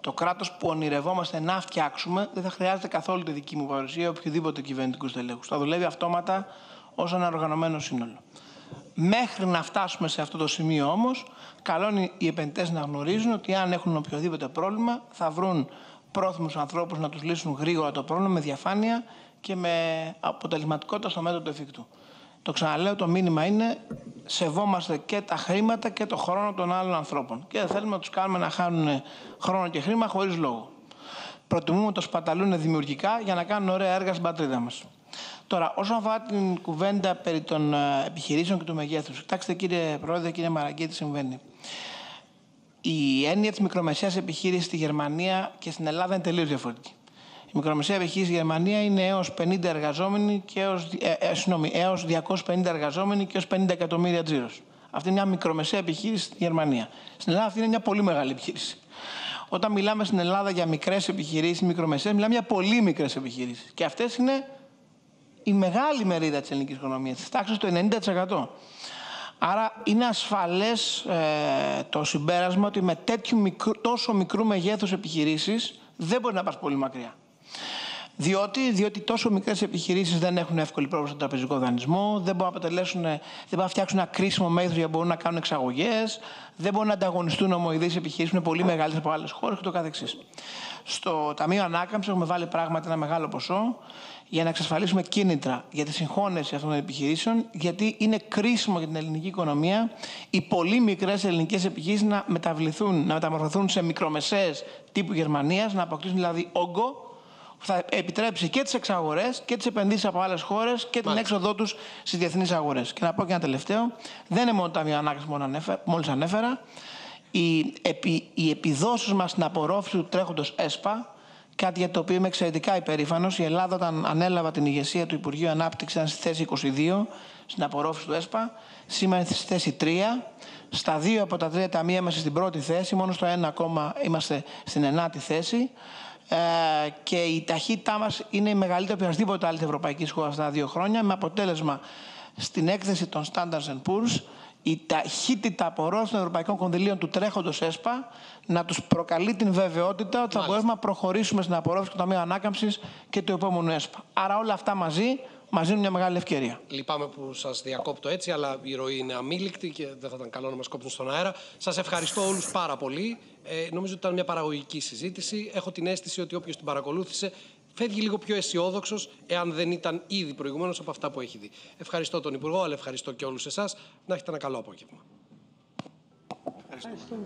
Το κράτος που ονειρευόμαστε να φτιάξουμε δεν θα χρειάζεται καθόλου τη δική μου παρουσία οποιοδήποτε κυβερνητικού τελέχου. Θα δουλεύει αυτόματα ως ένα οργανωμένο σύνολο. Μέχρι να φτάσουμε σε αυτό το σημείο όμως, καλό είναι οι επενδυτές να γνωρίζουν ότι αν έχουν οποιοδήποτε πρόβλημα θα βρουν πρόθυμους ανθρώπους να τους λύσουν γρήγορα το πρόβλημα με διαφάνεια και με αποτελεσματικότητα στο μέτρο του εφικτού. Το ξαναλέω, το μήνυμα είναι σεβόμαστε και τα χρήματα και το χρόνο των άλλων ανθρώπων. Και δεν θέλουμε να τους κάνουμε να χάνουν χρόνο και χρήμα χωρίς λόγο. Προτιμούμε το σπαταλούν δημιουργικά για να κάνουν ωραία έργα στην πατρίδα μας. Τώρα, όσον αφορά την κουβέντα περί των ε, επιχειρήσεων και του μεγέθους, κοιτάξτε κύριε Πρόεδρε, κύριε Μαραγκή, τι συμβαίνει. Η έννοια της μικρομεσαίας επιχείρησης στη Γερμανία και στην Ελλάδα είναι τελείως διαφορετική. Η μικρομεσαία επιχείρηση στη Γερμανία είναι έως 50 εργαζόμενοι και έως, ε, ε, συγνώμη, έως 250 εργαζόμενοι και έως 50 εκατομμύρια τζίρος. Αυτή είναι μια μικρομεσαία επιχείρηση στη Γερμανία. Στην Ελλάδα αυτή είναι μια πολύ μεγάλη επιχείρηση. Όταν μιλάμε στην Ελλάδα για μικρές επιχειρήσεις, μικρομεσαίες, μιλάμε για πολύ μικρές επιχειρήσεις. Και αυτές είναι η μεγάλη μερίδα της ελληνικής οικονομίας, της τάξης του 90%. Άρα είναι ασφαλές ε, το συμπέρασμα ότι με τέτοιου τόσο μικρού μεγέθους επιχειρήσεις δεν μπορεί να πας πολύ μακριά. Διότι, διότι τόσο μικρές επιχειρήσεις δεν έχουν εύκολη πρόσβαση στον τραπεζικό δανεισμό, δεν μπορούν να, αποτελέσουν, δεν μπορούν να φτιάξουν ένα κρίσιμο μέγεθος για να μπορούν να κάνουν εξαγωγές, δεν μπορούν να ανταγωνιστούν ομοειδείς επιχειρήσεις που είναι πολύ μεγάλε από άλλες χώρες κ.ο.κ. Στο Ταμείο Ανάκαμψης έχουμε βάλει πράγματι ένα μεγάλο ποσό για να εξασφαλίσουμε κίνητρα για τη συγχώνευση αυτών των επιχειρήσεων, γιατί είναι κρίσιμο για την ελληνική οικονομία οι πολύ μικρές ελληνικές επιχειρήσεις να μεταβληθούν, να μεταμορφωθούν σε μικρομεσαίες τύπου Γερμανίας, να αποκτήσουν δηλαδή όγκο που θα επιτρέψει και τις εξαγορές και τις επενδύσεις από άλλες χώρες και την έξοδό τους στις διεθνείς αγορές. Και να πω και ένα τελευταίο, δεν είναι μόνο το Ταμείο Ανάκαμψη μόλις ανέφερα. Οι, επι, οι επιδόσεις μας στην απορρόφηση του τρέχοντος ΕΣΠΑ Κάτι για το οποίο είμαι εξαιρετικά υπερήφανος. Η Ελλάδα, όταν ανέλαβα την ηγεσία του Υπουργείου Ανάπτυξης, ήταν στη θέση 22 στην απορρόφηση του ΕΣΠΑ. Σήμερα στη θέση 3. Στα δύο από τα τρία ταμεία είμαστε στην πρώτη θέση. Μόνο στο ένα ακόμα είμαστε στην ενάτη θέση. Ε, και η ταχύτητά μας είναι η μεγαλύτερη από οποιασδήποτε άλλη ευρωπαϊκής χώρας αυτά τα δύο χρόνια. Με αποτέλεσμα στην έκθεση των Standards Poor's η ταχύτητα απορρόφησης των ευρωπαϊκών κονδυλίων του τρέχοντος ΕΣΠΑ να τους προκαλεί την βεβαιότητα ότι θα μπορέσουμε να προχωρήσουμε στην απορρόφηση του Ταμείου Ανάκαμψης και του επόμενου ΕΣΠΑ. Άρα όλα αυτά μαζί μας δίνουν μια μεγάλη ευκαιρία. Λυπάμαι που σας διακόπτω έτσι, αλλά η ροή είναι αμήλικτη και δεν θα ήταν καλό να μας κόψουν στον αέρα. Σας ευχαριστώ όλους πάρα πολύ. Ε, νομίζω ότι ήταν μια παραγωγική συζήτηση. Έχω την αίσθηση ότι όποιος την παρακολούθησε φεύγει λίγο πιο αισιόδοξος, εάν δεν ήταν ήδη προηγουμένως από αυτά που έχει δει. Ευχαριστώ τον Υπουργό, αλλά ευχαριστώ και όλους εσάς. Να έχετε ένα καλό απόγευμα. Ευχαριστώ.